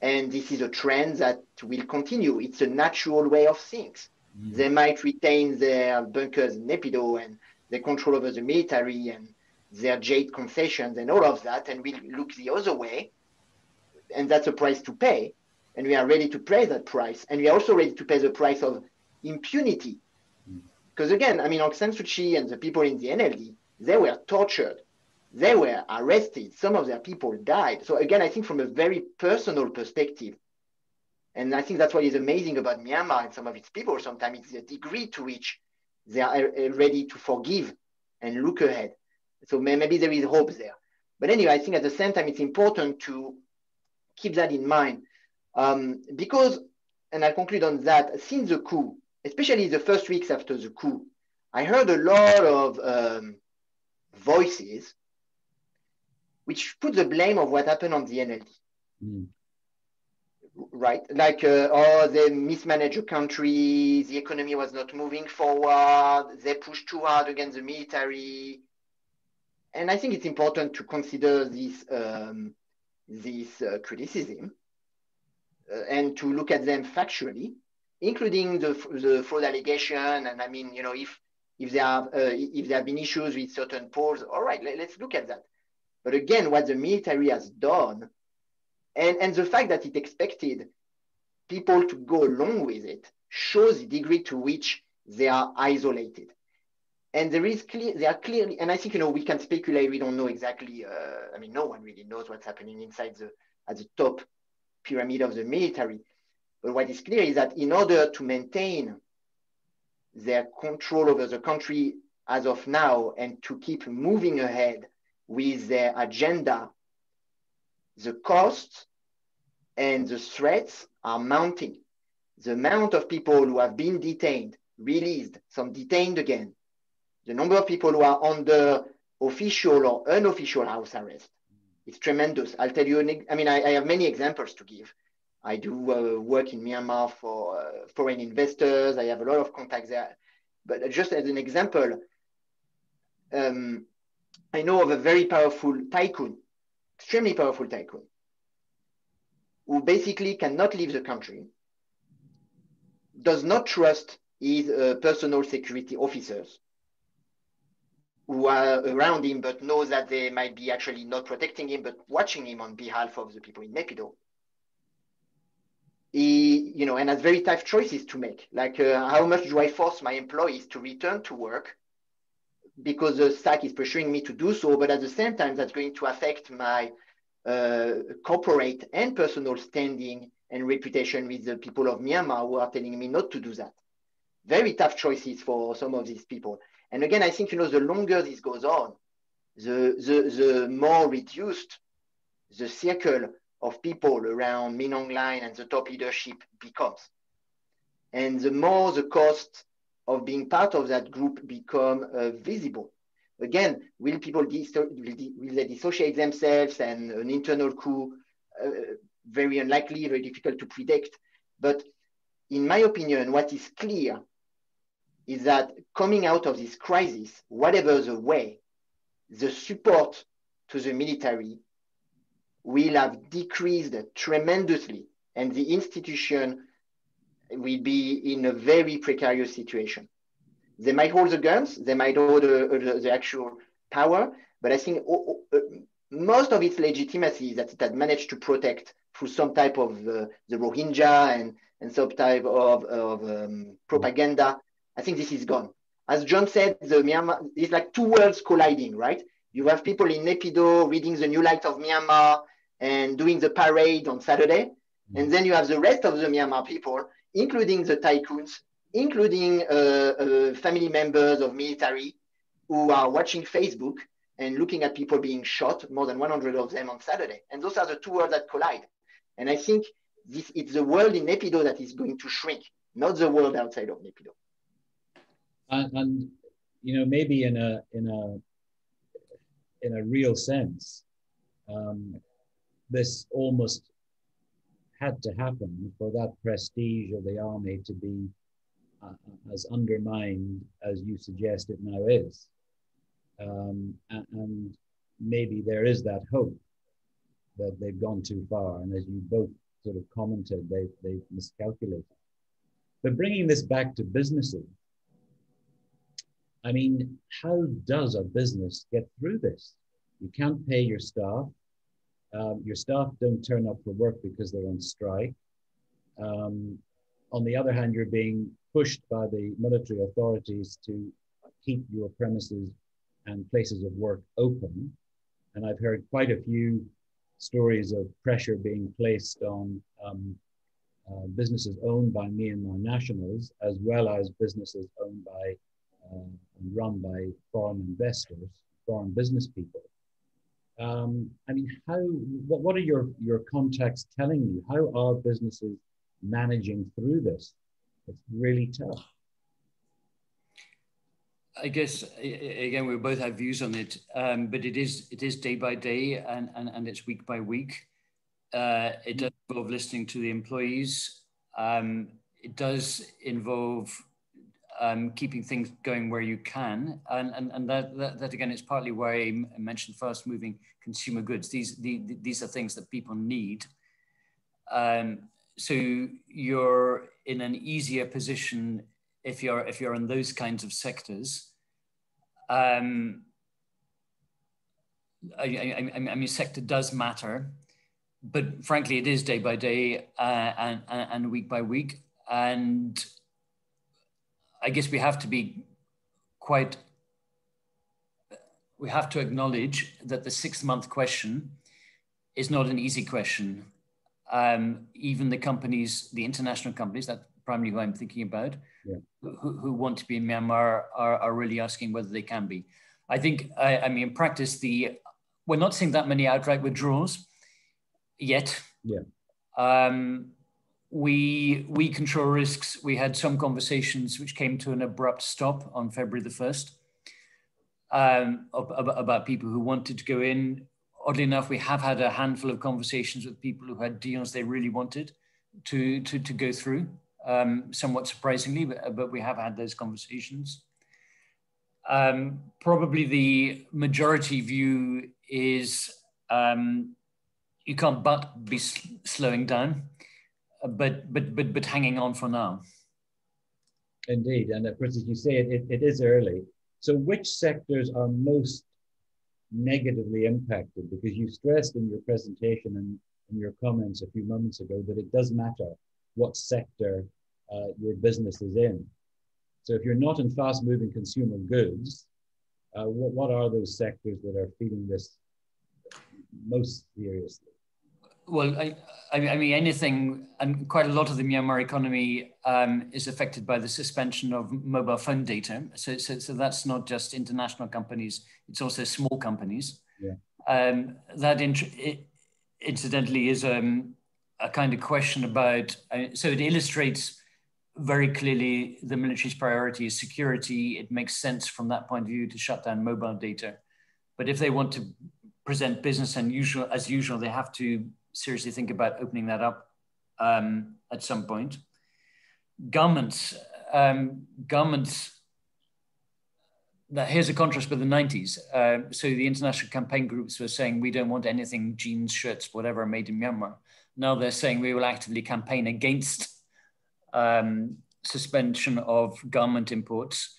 and this is a trend that will continue. It's a natural way of things. Mm. They might retain their bunkers in Naypyidaw and the control over the military and their jade concessions and all of that, and we look the other way, and that's a price to pay, and we are ready to pay that price, and we are also ready to pay the price of impunity. Because again, I mean, Aung San Suu Kyi and the people in the NLD, they were tortured, they were arrested, some of their people died. So again, I think from a very personal perspective, and I think that's what is amazing about Myanmar and some of its people. Sometimes it's the degree to which they are uh, ready to forgive and look ahead. So maybe there is hope there. But anyway, I think at the same time, it's important to keep that in mind um, because, and I'll conclude on that, since the coup, especially the first weeks after the coup, I heard a lot of um, voices which put the blame of what happened on the NLD. Mm right? Like, uh, oh, they mismanaged a country, the economy was not moving forward, they pushed too hard against the military. And I think it's important to consider this, um, this uh, criticism and to look at them factually, including the, the fraud allegation. And I mean, you know, if, if, there have uh, if there have been issues with certain polls, all right, let, let's look at that. But again, what the military has done and, and the fact that it expected people to go along with it shows the degree to which they are isolated. And there is clear, they are clearly, and I think, you know, we can speculate, we don't know exactly, uh, I mean, no one really knows what's happening inside the, at the top pyramid of the military. But what is clear is that in order to maintain their control over the country as of now and to keep moving ahead with their agenda the costs and the threats are mounting. The amount of people who have been detained, released, some detained again, the number of people who are under official or unofficial house arrest is tremendous. I'll tell you, an, I mean, I, I, have many examples to give. I do uh, work in Myanmar for uh, foreign investors. I have a lot of contacts there. But just as an example, um, I know of a very powerful tycoon extremely powerful tycoon who basically cannot leave the country, does not trust his uh, personal security officers who are around him, but know that they might be actually not protecting him, but watching him on behalf of the people in Naypyidaw. He, you know, and has very tough choices to make. Like, uh, how much do I force my employees to return to work because the SAC is pressuring me to do so, but at the same time, that's going to affect my uh, corporate and personal standing and reputation with the people of Myanmar who are telling me not to do that. Very tough choices for some of these people. And again, I think, you know, the longer this goes on, the, the, the more reduced the circle of people around Min Aung Hlaing and the top leadership becomes. And the more the cost of being part of that group become uh, visible. Again, will people will they dissociate themselves and an internal coup? Uh, very unlikely, very difficult to predict. But in my opinion, what is clear is that coming out of this crisis, whatever the way, the support to the military will have decreased tremendously and the institution will be in a very precarious situation. They might hold the guns, they might hold the, the actual power, but I think uh, most of its legitimacy that it had managed to protect through some type of uh, the Rohingya and, and some type of, of um, propaganda, I think this is gone. As John said, the Myanmar is like two worlds colliding, right? You have people in Naypyidaw reading the New Light of Myanmar and doing the parade on Saturday. Mm. And then you have the rest of the Myanmar people, including the tycoons, including uh, uh, family members of military who are watching Facebook and looking at people being shot, more than 100 of them on Saturday. And those are the two worlds that collide. And I think this, it's the world in Naypyidaw that is going to shrink, not the world outside of Naypyidaw. And, and, you know, maybe in a in a in a real sense, um, this almost had to happen for that prestige of the army to be uh, as undermined as you suggest it now is. Um, and, and, maybe there is that hope that they've gone too far. And as you both sort of commented, they, they've miscalculated. But bringing this back to businesses, I mean, how does a business get through this? You can't pay your staff. Um, your staff don't turn up for work because they're on strike. Um, on the other hand, you're being pushed by the military authorities to keep your premises and places of work open. And I've heard quite a few stories of pressure being placed on um, uh, businesses owned by Myanmar nationals, as well as businesses owned by run by foreign investors, foreign business people. Um, I mean, how? What, what are your your contacts telling you? How are businesses managing through this? It's really tough. I guess again we both have views on it, um, but it is it is day by day and and, and it's week by week. Uh, it does involve listening to the employees. Um, it does involve um, keeping things going where you can, and and, and that, that, that again is partly why I mentioned fast moving consumer goods. These the, these are things that people need. Um, so you're in an easier position if you're if you're in those kinds of sectors. Um, I, I, I mean, sector does matter, but frankly, it is day by day uh, and, and week by week. And I guess we have to be quite, we have to acknowledge that the six month question is not an easy question. Um, even the companies, the international companies, that primarily who I'm thinking about, yeah. who, who want to be in Myanmar are, are really asking whether they can be. I think, I, I mean, in practice, the we're not seeing that many outright withdrawals yet. Yeah. Um, we we Control Risks. We had some conversations which came to an abrupt stop on February the first um, about, about people who wanted to go in. Oddly enough, we have had a handful of conversations with people who had deals they really wanted to to, to go through um, somewhat surprisingly, but, but, we have had those conversations. Um, probably the majority view is um, you can't but be slowing down, but, but, but, but hanging on for now. Indeed, and of course, as you say, it, it, is early. So which sectors are most negatively impacted? Because you stressed in your presentation and in your comments a few moments ago that it does matter what sector uh, your business is in. So if you're not in fast moving consumer goods, uh, what, what are those sectors that are feeling this most seriously? Well, I, I mean, anything, and quite a lot of the Myanmar economy um, is affected by the suspension of mobile phone data. So, so, so that's not just international companies; it's also small companies. Yeah. Um, that it, incidentally is um, a kind of question about. Uh, so it illustrates very clearly the military's priority is security. It makes sense from that point of view to shut down mobile data. But if they want to present business and usual as usual, they have to seriously think about opening that up um, at some point. Governments, um, governments. Now here's a contrast with the 90s. Uh, so the international campaign groups were saying we don't want anything jeans, shirts, whatever made in Myanmar. Now they're saying we will actively campaign against um, suspension of garment imports.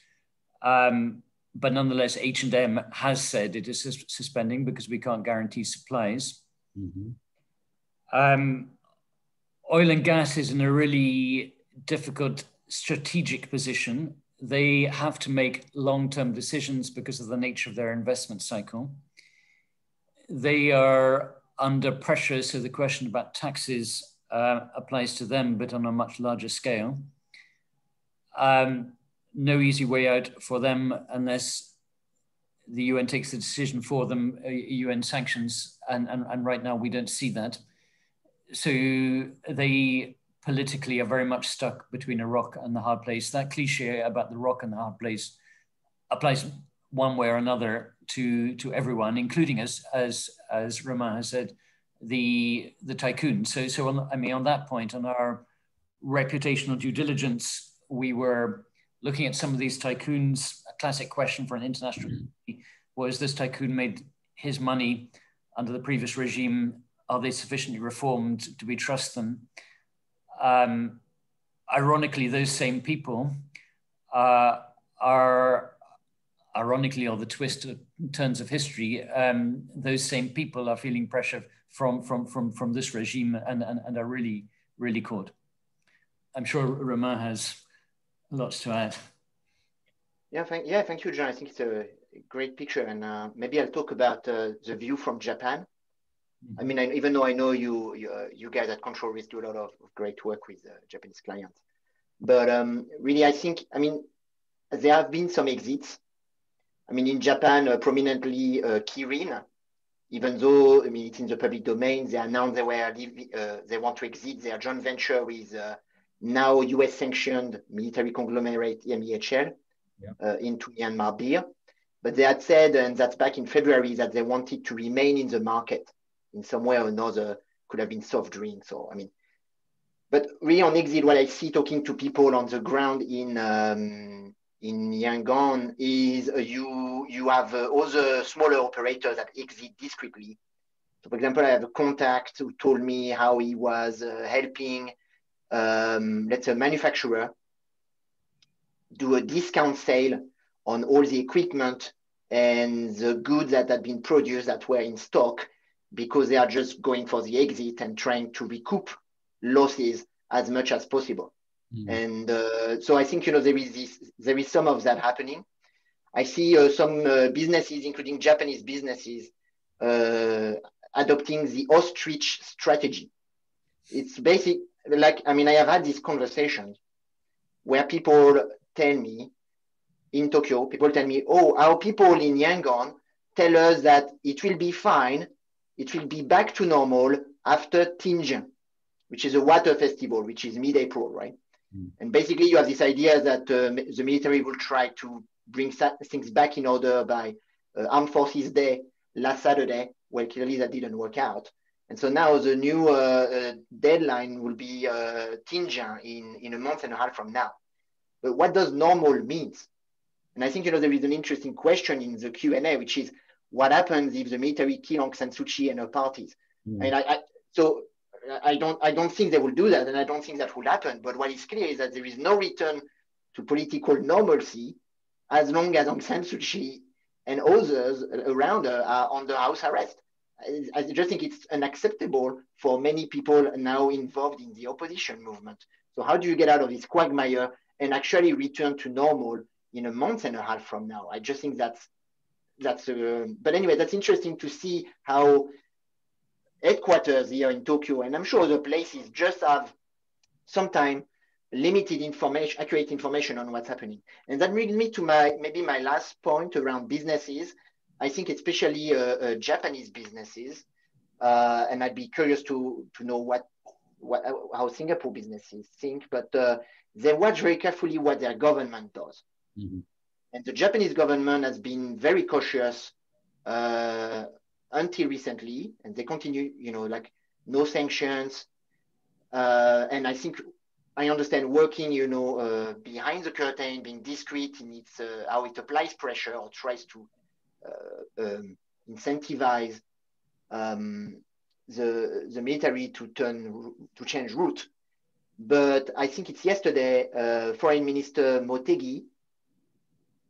Um, but nonetheless, H&M has said it is suspending because we can't guarantee supplies. Mm -hmm. Um, oil and gas is in a really difficult strategic position. They have to make long-term decisions because of the nature of their investment cycle. They are under pressure, so the question about taxes uh, applies to them, but on a much larger scale. Um, no easy way out for them unless the UN takes the decision for them, uh, UN sanctions, and, and, and right now we don't see that. So they politically are very much stuck between a rock and the hard place. That cliche about the rock and the hard place applies one way or another to, to everyone, including us, as, as Romain has said, the the tycoon. So so on, I mean on that point, on our reputational due diligence, we were looking at some of these tycoons. A classic question for an international mm-hmm. was: This tycoon made his money under the previous regime? Are they sufficiently reformed? Do we trust them? Um, ironically, those same people uh, are ironically, or the twist turns of history, um, those same people are feeling pressure from from from from this regime and, and, and are really really caught. I'm sure Romain has lots to add. Yeah, thank, yeah, thank you, John. I think it's a great picture, and uh, maybe I'll talk about uh, the view from Japan. Mm-hmm. I mean, I, even though I know you, you, uh, you, guys at Control Risk do a lot of, of great work with uh, Japanese clients, but um, really, I think, I mean, there have been some exits. I mean, in Japan, uh, prominently uh, Kirin, even though I mean it's in the public domain, they announced they were they want to exit their joint venture with now US sanctioned military conglomerate MEHL yeah. uh, into Myanmar beer. But they had said, and that's back in February, that they wanted to remain in the market in some way or another. Could have been soft drinks or, I mean, but really on exit, what I see talking to people on the ground in um, in Yangon is uh, you you have uh, other smaller operators that exit discreetly. So, for example, I have a contact who told me how he was uh, helping, um, let's say, a manufacturer do a discount sale on all the equipment and the goods that had been produced that were in stock because they are just going for the exit and trying to recoup losses as much as possible. Mm. And uh, so I think you know there is this there is some of that happening. I see uh, some uh, businesses, including Japanese businesses, uh, adopting the ostrich strategy. It's basic like I mean I have had these conversations where people tell me in Tokyo, people tell me, oh, our people in Yangon tell us that it will be fine, it will be back to normal after Thingyan, which is a water festival, which is mid-April, right? Mm. And basically, you have this idea that uh, the military will try to bring things back in order by uh, Armed Forces Day last Saturday. Well, clearly that didn't work out. And so now the new uh, uh deadline will be uh, Thingyan in, in a month and a half from now. But what does normal means? And I think you know there is an interesting question in the Q and A, which is what happens if the military kill Aung San Suu Kyi and her parties? Mm. And I, I, so I don't I don't think they will do that, and I don't think that will happen. But what is clear is that there is no return to political normalcy as long as Aung San Suu Kyi and others around her are under house arrest. I just think it's unacceptable for many people now involved in the opposition movement. So how do you get out of this quagmire and actually return to normal in a month and a half from now. I just think that's that's. Uh, but anyway, that's interesting to see how headquarters here in Tokyo, and I'm sure other places, just have sometimes limited information, accurate information on what's happening. And that brings me to my maybe my last point around businesses. I think especially uh, uh, Japanese businesses, uh, and I'd be curious to to know what what how Singapore businesses think. But uh, they watch very carefully what their government does. Mm-hmm. And the Japanese government has been very cautious uh, until recently, and they continue, you know, like no sanctions. Uh, and I think I understand working, you know, uh, behind the curtain, being discreet in its uh, how it applies pressure or tries to uh, um, incentivize um, the the military to turn to change route but I think it's yesterday, uh, Foreign Minister Motegi,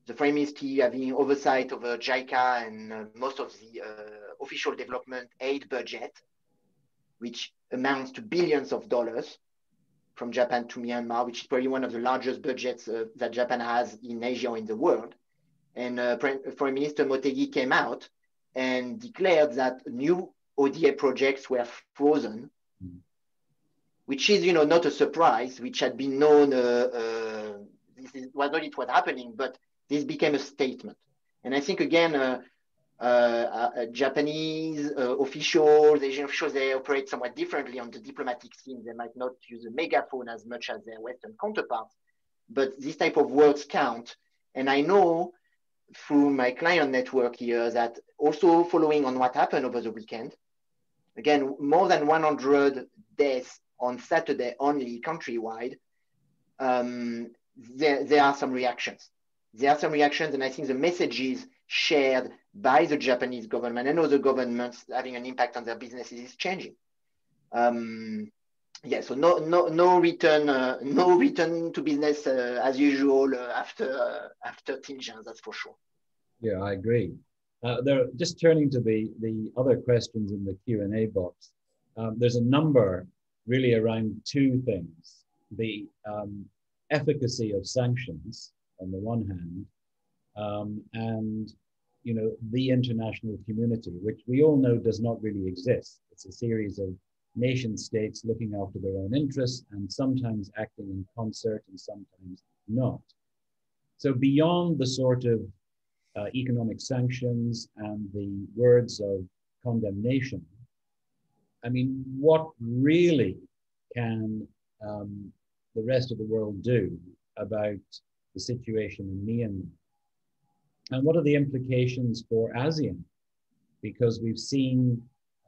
the Foreign Ministry having oversight over JICA and uh, most of the uh, official development aid budget, which amounts to billions of dollars from Japan to Myanmar, which is probably one of the largest budgets uh, that Japan has in Asia or in the world. And uh, Foreign Minister Motegi came out and declared that new ODA projects were frozen mm which is, you know, not a surprise, which had been known, uh, uh, this is, was not it was happening, but this became a statement. And I think, again, uh, uh, uh Japanese uh, officials, Asian officials, they operate somewhat differently on the diplomatic scene. They might not use a megaphone as much as their Western counterparts, but this type of words count. And I know through my client network here that also following on what happened over the weekend, again, more than 100 deaths on Saturday only countrywide, um, there, there are some reactions. There are some reactions, and I think the messages shared by the Japanese government and other governments having an impact on their businesses is changing. Um, yeah, so no, no, no return, uh, no return to business uh, as usual uh, after uh, after Thingyan, that's for sure. Yeah, I agree. Uh, there, just turning to the, the other questions in the Q&A box, um, there's a number really around two things. The um, efficacy of sanctions on the one hand, um, and you know the international community, which we all know does not really exist. It's a series of nation states looking after their own interests and sometimes acting in concert and sometimes not. So beyond the sort of uh, economic sanctions and the words of condemnation, I mean, what really can um, the rest of the world do about the situation in Myanmar? And what are the implications for ASEAN? Because we've seen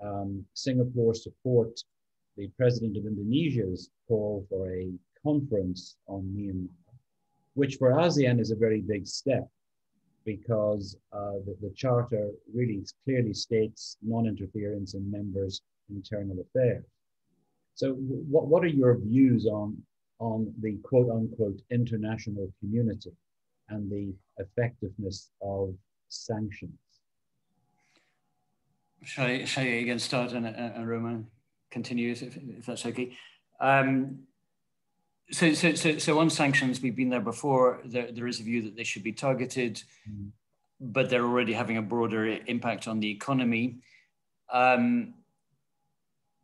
um, Singapore support the president of Indonesia's call for a conference on Myanmar, which for ASEAN is a very big step because uh, the, the, charter really clearly states non-interference in members' internal affairs. So what, what are your views on, on the quote unquote international community and the effectiveness of sanctions? Shall I, shall I again start and, and Romain continues if, if that's okay? Um, so, so, so, so on sanctions, we've been there before. There, there is a view that they should be targeted, mm. but they're already having a broader impact on the economy. Um,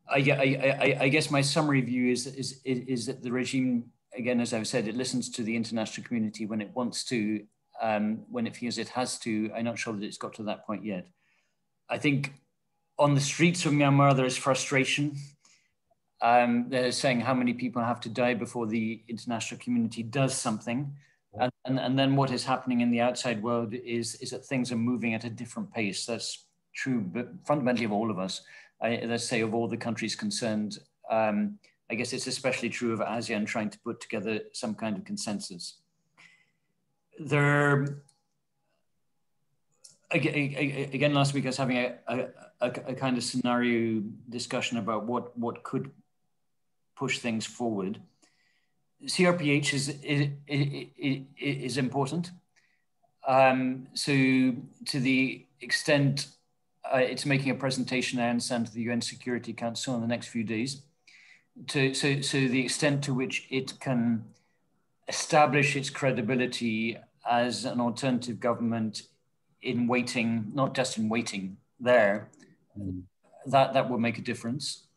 I, I, I, guess my summary view is, is, is that the regime, again, as I've said, it listens to the international community when it wants to, um, when it feels it has to. I'm not sure that it's got to that point yet. I think on the streets of Myanmar, there is frustration. Um, they're saying how many people have to die before the international community does something. And, and, and then what is happening in the outside world is, is that things are moving at a different pace. That's true, but fundamentally of all of us. Let's say of all the countries concerned, um, I guess it's especially true of ASEAN trying to put together some kind of consensus. There, again, last week I was having a, a, a, kind of scenario discussion about what, what could push things forward. CRPH is, is, is, is important. Um, so to the extent uh, it's making a presentation, I understand, to the UN Security Council in the next few days. To, so, so the extent to which it can establish its credibility as an alternative government in waiting, not just in waiting there, mm. that, that will make a difference.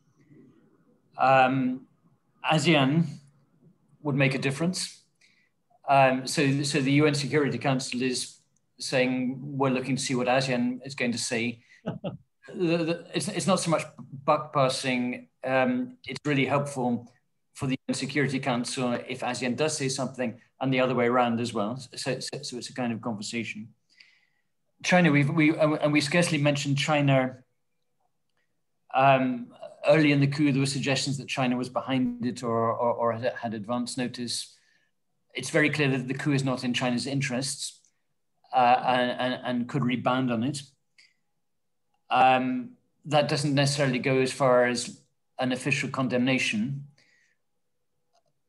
Um, ASEAN would make a difference. Um, so, so the UN Security Council is saying we're looking to see what ASEAN is going to say the, the, it's, it's not so much buck passing. Um, it's really helpful for the Security Council if ASEAN does say something, and the other way around as well. So, so, so it's a kind of conversation. China, we've, we and we scarcely mentioned China. Um, early in the coup, there were suggestions that China was behind it or, or, or had advance notice. It's very clear that the coup is not in China's interests uh, and, and, and could rebound on it. Um, that doesn't necessarily go as far as an official condemnation.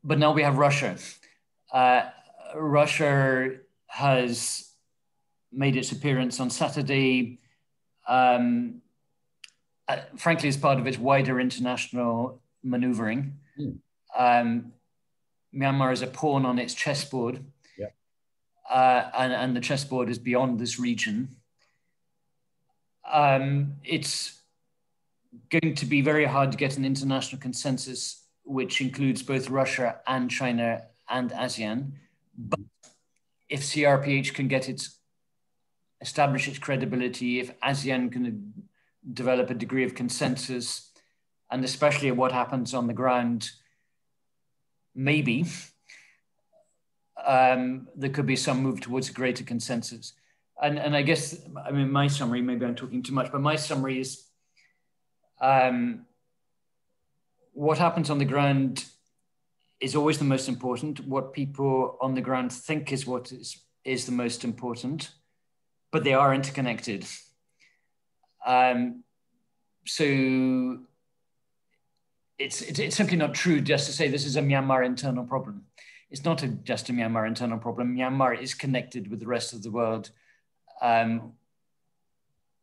But now we have Russia. Uh, Russia has made its appearance on Saturday, um, uh, frankly, as part of its wider international maneuvering. Mm. Um, Myanmar is a pawn on its chessboard, yeah. uh, and, and the chessboard is beyond this region um, it's going to be very hard to get an international consensus which includes both Russia and China and ASEAN. But if CRPH can get its establish its credibility, if ASEAN can develop a degree of consensus, and especially what happens on the ground, maybe um, there could be some move towards a greater consensus and and I guess I mean my summary. Maybe I'm talking too much, but my summary is um, what happens on the ground is always the most important. What people on the ground think is what is is the most important, but they are interconnected. Um, so it's, it's, it's simply not true just to say this is a Myanmar internal problem. It's not a, just a Myanmar internal problem. Myanmar is connected with the rest of the world um,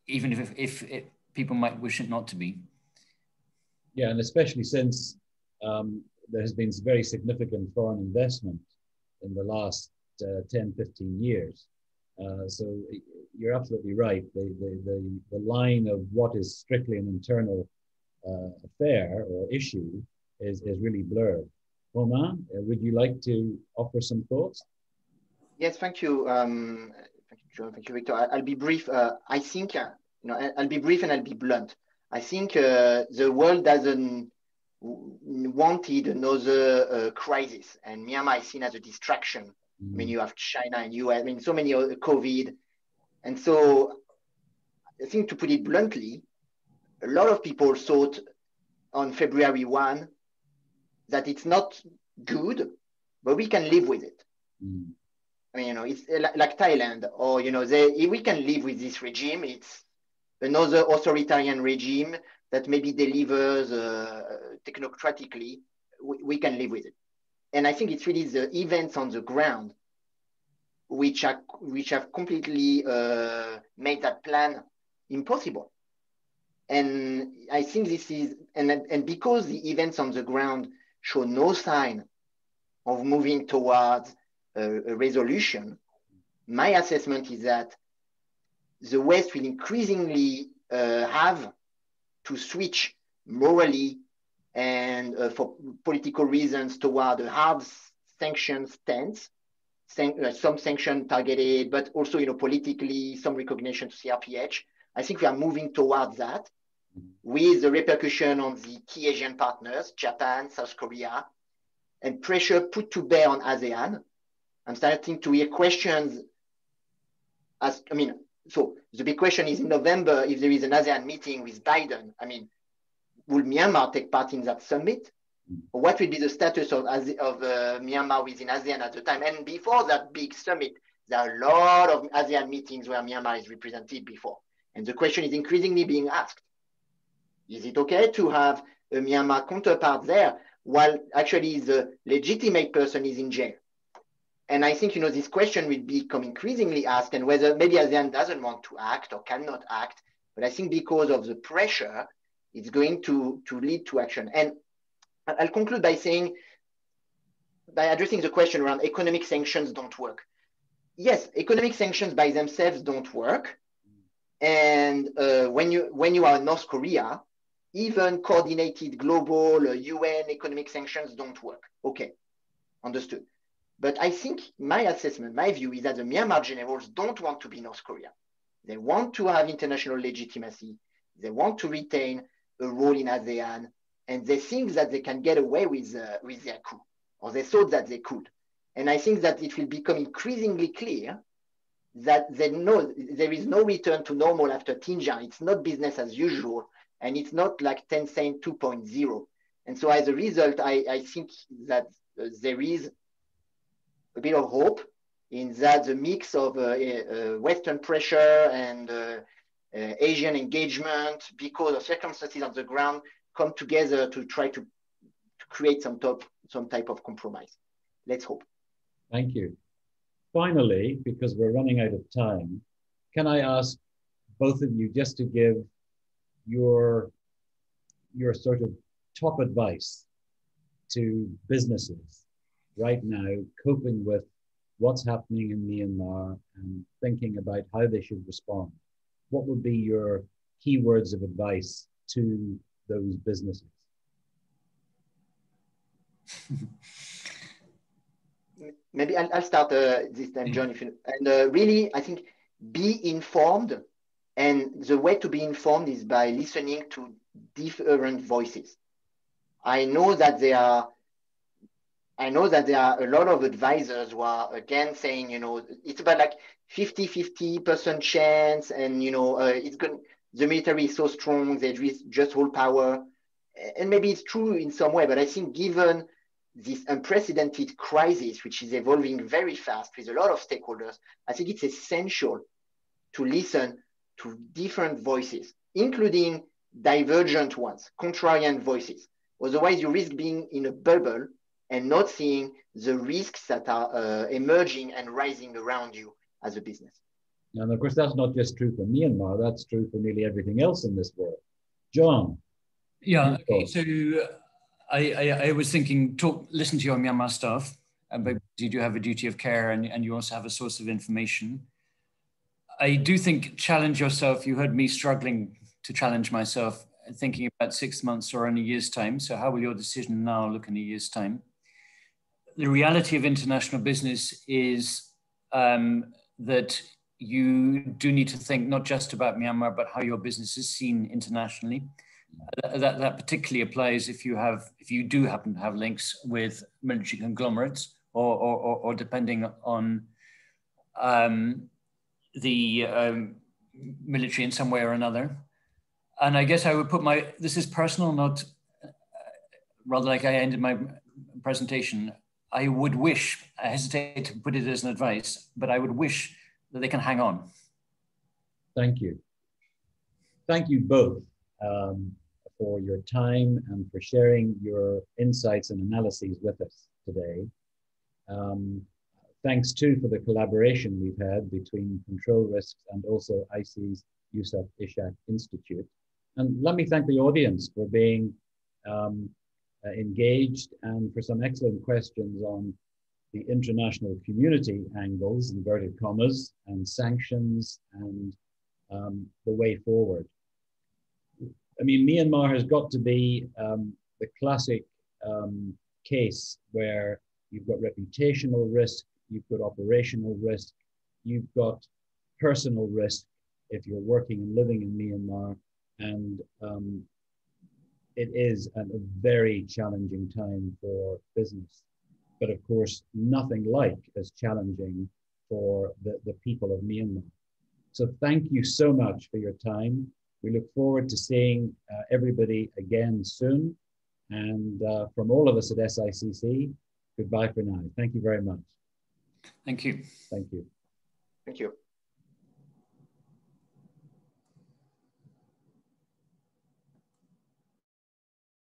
even if, if, if people might wish it not to be. Yeah, and especially since um, there has been very significant foreign investment in the last uh, 10, 15 years. Uh, so you're absolutely right. The, the, the, the, line of what is strictly an internal uh, affair or issue is, is really blurred. Romain, uh, would you like to offer some thoughts? Yes, thank you. Um, thank you, John. Thank you, Victor. I, will be brief. Uh, I think, uh, you know, I'll be brief and I'll be blunt. I think the world doesn't wanted another uh, crisis, and Myanmar is seen as a distraction. Mm. I mean, you have China and US, I mean, so many other COVID. And so I think to put it bluntly, a lot of people thought on February 1 that it's not good, but we can live with it. Mm. I mean, you know, it's like Thailand, or, you know, they, we can live with this regime. It's another authoritarian regime that maybe delivers uh, technocratically, we, we, can live with it. And I think it's really the events on the ground which are which have completely uh, made that plan impossible. And I think this is and and because the events on the ground show no sign of moving towards a, resolution, my assessment is that the West will increasingly uh, have to switch morally and uh, for political reasons toward a hard sanctions stance, San uh, some sanction targeted, but also you know politically some recognition to CRPH. I think we are moving towards that with the repercussion on the key Asian partners, Japan, South Korea, and pressure put to bear on ASEAN. I'm starting to hear questions as, I mean, so the big question is in November, if there is an ASEAN meeting with Biden, I mean, will Myanmar take part in that summit? Or what will be the status of, of uh, Myanmar within ASEAN at the time? And before that big summit, there are a lot of ASEAN meetings where Myanmar is represented before. And the question is increasingly being asked. Is it okay to have a Myanmar counterpart there while actually the legitimate person is in jail? And I think, you know, this question will become increasingly asked and whether maybe ASEAN doesn't want to act or cannot act. But I think because of the pressure, it's going to, to lead to action. And I'll conclude by saying, by addressing the question around economic sanctions don't work. Yes, economic sanctions by themselves don't work. And uh, when, you, when you are North Korea, even coordinated global uh, UN economic sanctions don't work. Okay, understood. But I think my assessment, my view is that the Myanmar generals don't want to be North Korea. They want to have international legitimacy. They want to retain a role in ASEAN, and they think that they can get away with, uh, with their coup, or they thought that they could. And I think that it will become increasingly clear that they know there is no return to normal after Thingyan. It's not business as usual, and it's not like Thein 2.0. And so as a result, I, I think that uh, there is a bit of hope in that the mix of uh, uh, Western pressure and uh, Asian engagement because of circumstances on the ground come together to try to, to create some, top, some type of compromise. Let's hope. Thank you. Finally, because we're running out of time, can I ask both of you just to give your, your sort of top advice to businesses right now coping with what's happening in Myanmar and thinking about how they should respond, what would be your key words of advice to those businesses? Maybe I'll, I'll start uh, this time, John. If you, and uh, really, I think be informed, and the way to be informed is by listening to different voices. I know that there are I know that there are a lot of advisors who are again saying, you know, it's about like 50 50% chance, and you know, uh, it's going the military is so strong, they just hold power. And maybe it's true in some way, but I think given this unprecedented crisis, which is evolving very fast with a lot of stakeholders, I think it's essential to listen to different voices, including divergent ones, contrarian voices. Otherwise, you risk being in a bubble and not seeing the risks that are uh, emerging and rising around you as a business. And of course, that's not just true for Myanmar, that's true for nearly everything else in this world. John. Yeah, okay, so I, I, I, was thinking, talk, listen to your Myanmar staff, but you do have a duty of care and, and you also have a source of information. I do think challenge yourself. You heard me struggling to challenge myself, thinking about six months or in a year's time. So, how will your decision now look in a year's time? The reality of international business is um, that you do need to think not just about Myanmar, but how your business is seen internationally. Uh, that, that particularly applies if you have if you do happen to have links with military conglomerates or or, or, or depending on um, the um, military in some way or another. And I guess I would put my this is personal, not uh, rather like I ended my presentation. I would wish I hesitate to put it as an advice, but I would wish that they can hang on. Thank you. Thank you both um, for your time and for sharing your insights and analyses with us today. Um, thanks too for the collaboration we've had between Control Risks and also ISEAS Yusof Ishak Institute. And let me thank the audience for being um, engaged and for some excellent questions on the international community angles, inverted commas, and sanctions and um, the way forward. I mean, Myanmar has got to be um, the classic um, case where you've got reputational risk, you've got operational risk, you've got personal risk if you're working and living in Myanmar, and um, it is a very challenging time for business but of course, nothing like as challenging for the, the people of Myanmar. So thank you so much for your time. We look forward to seeing uh, everybody again soon. And uh, from all of us at SICC, goodbye for now. Thank you very much. Thank you. Thank you. Thank you.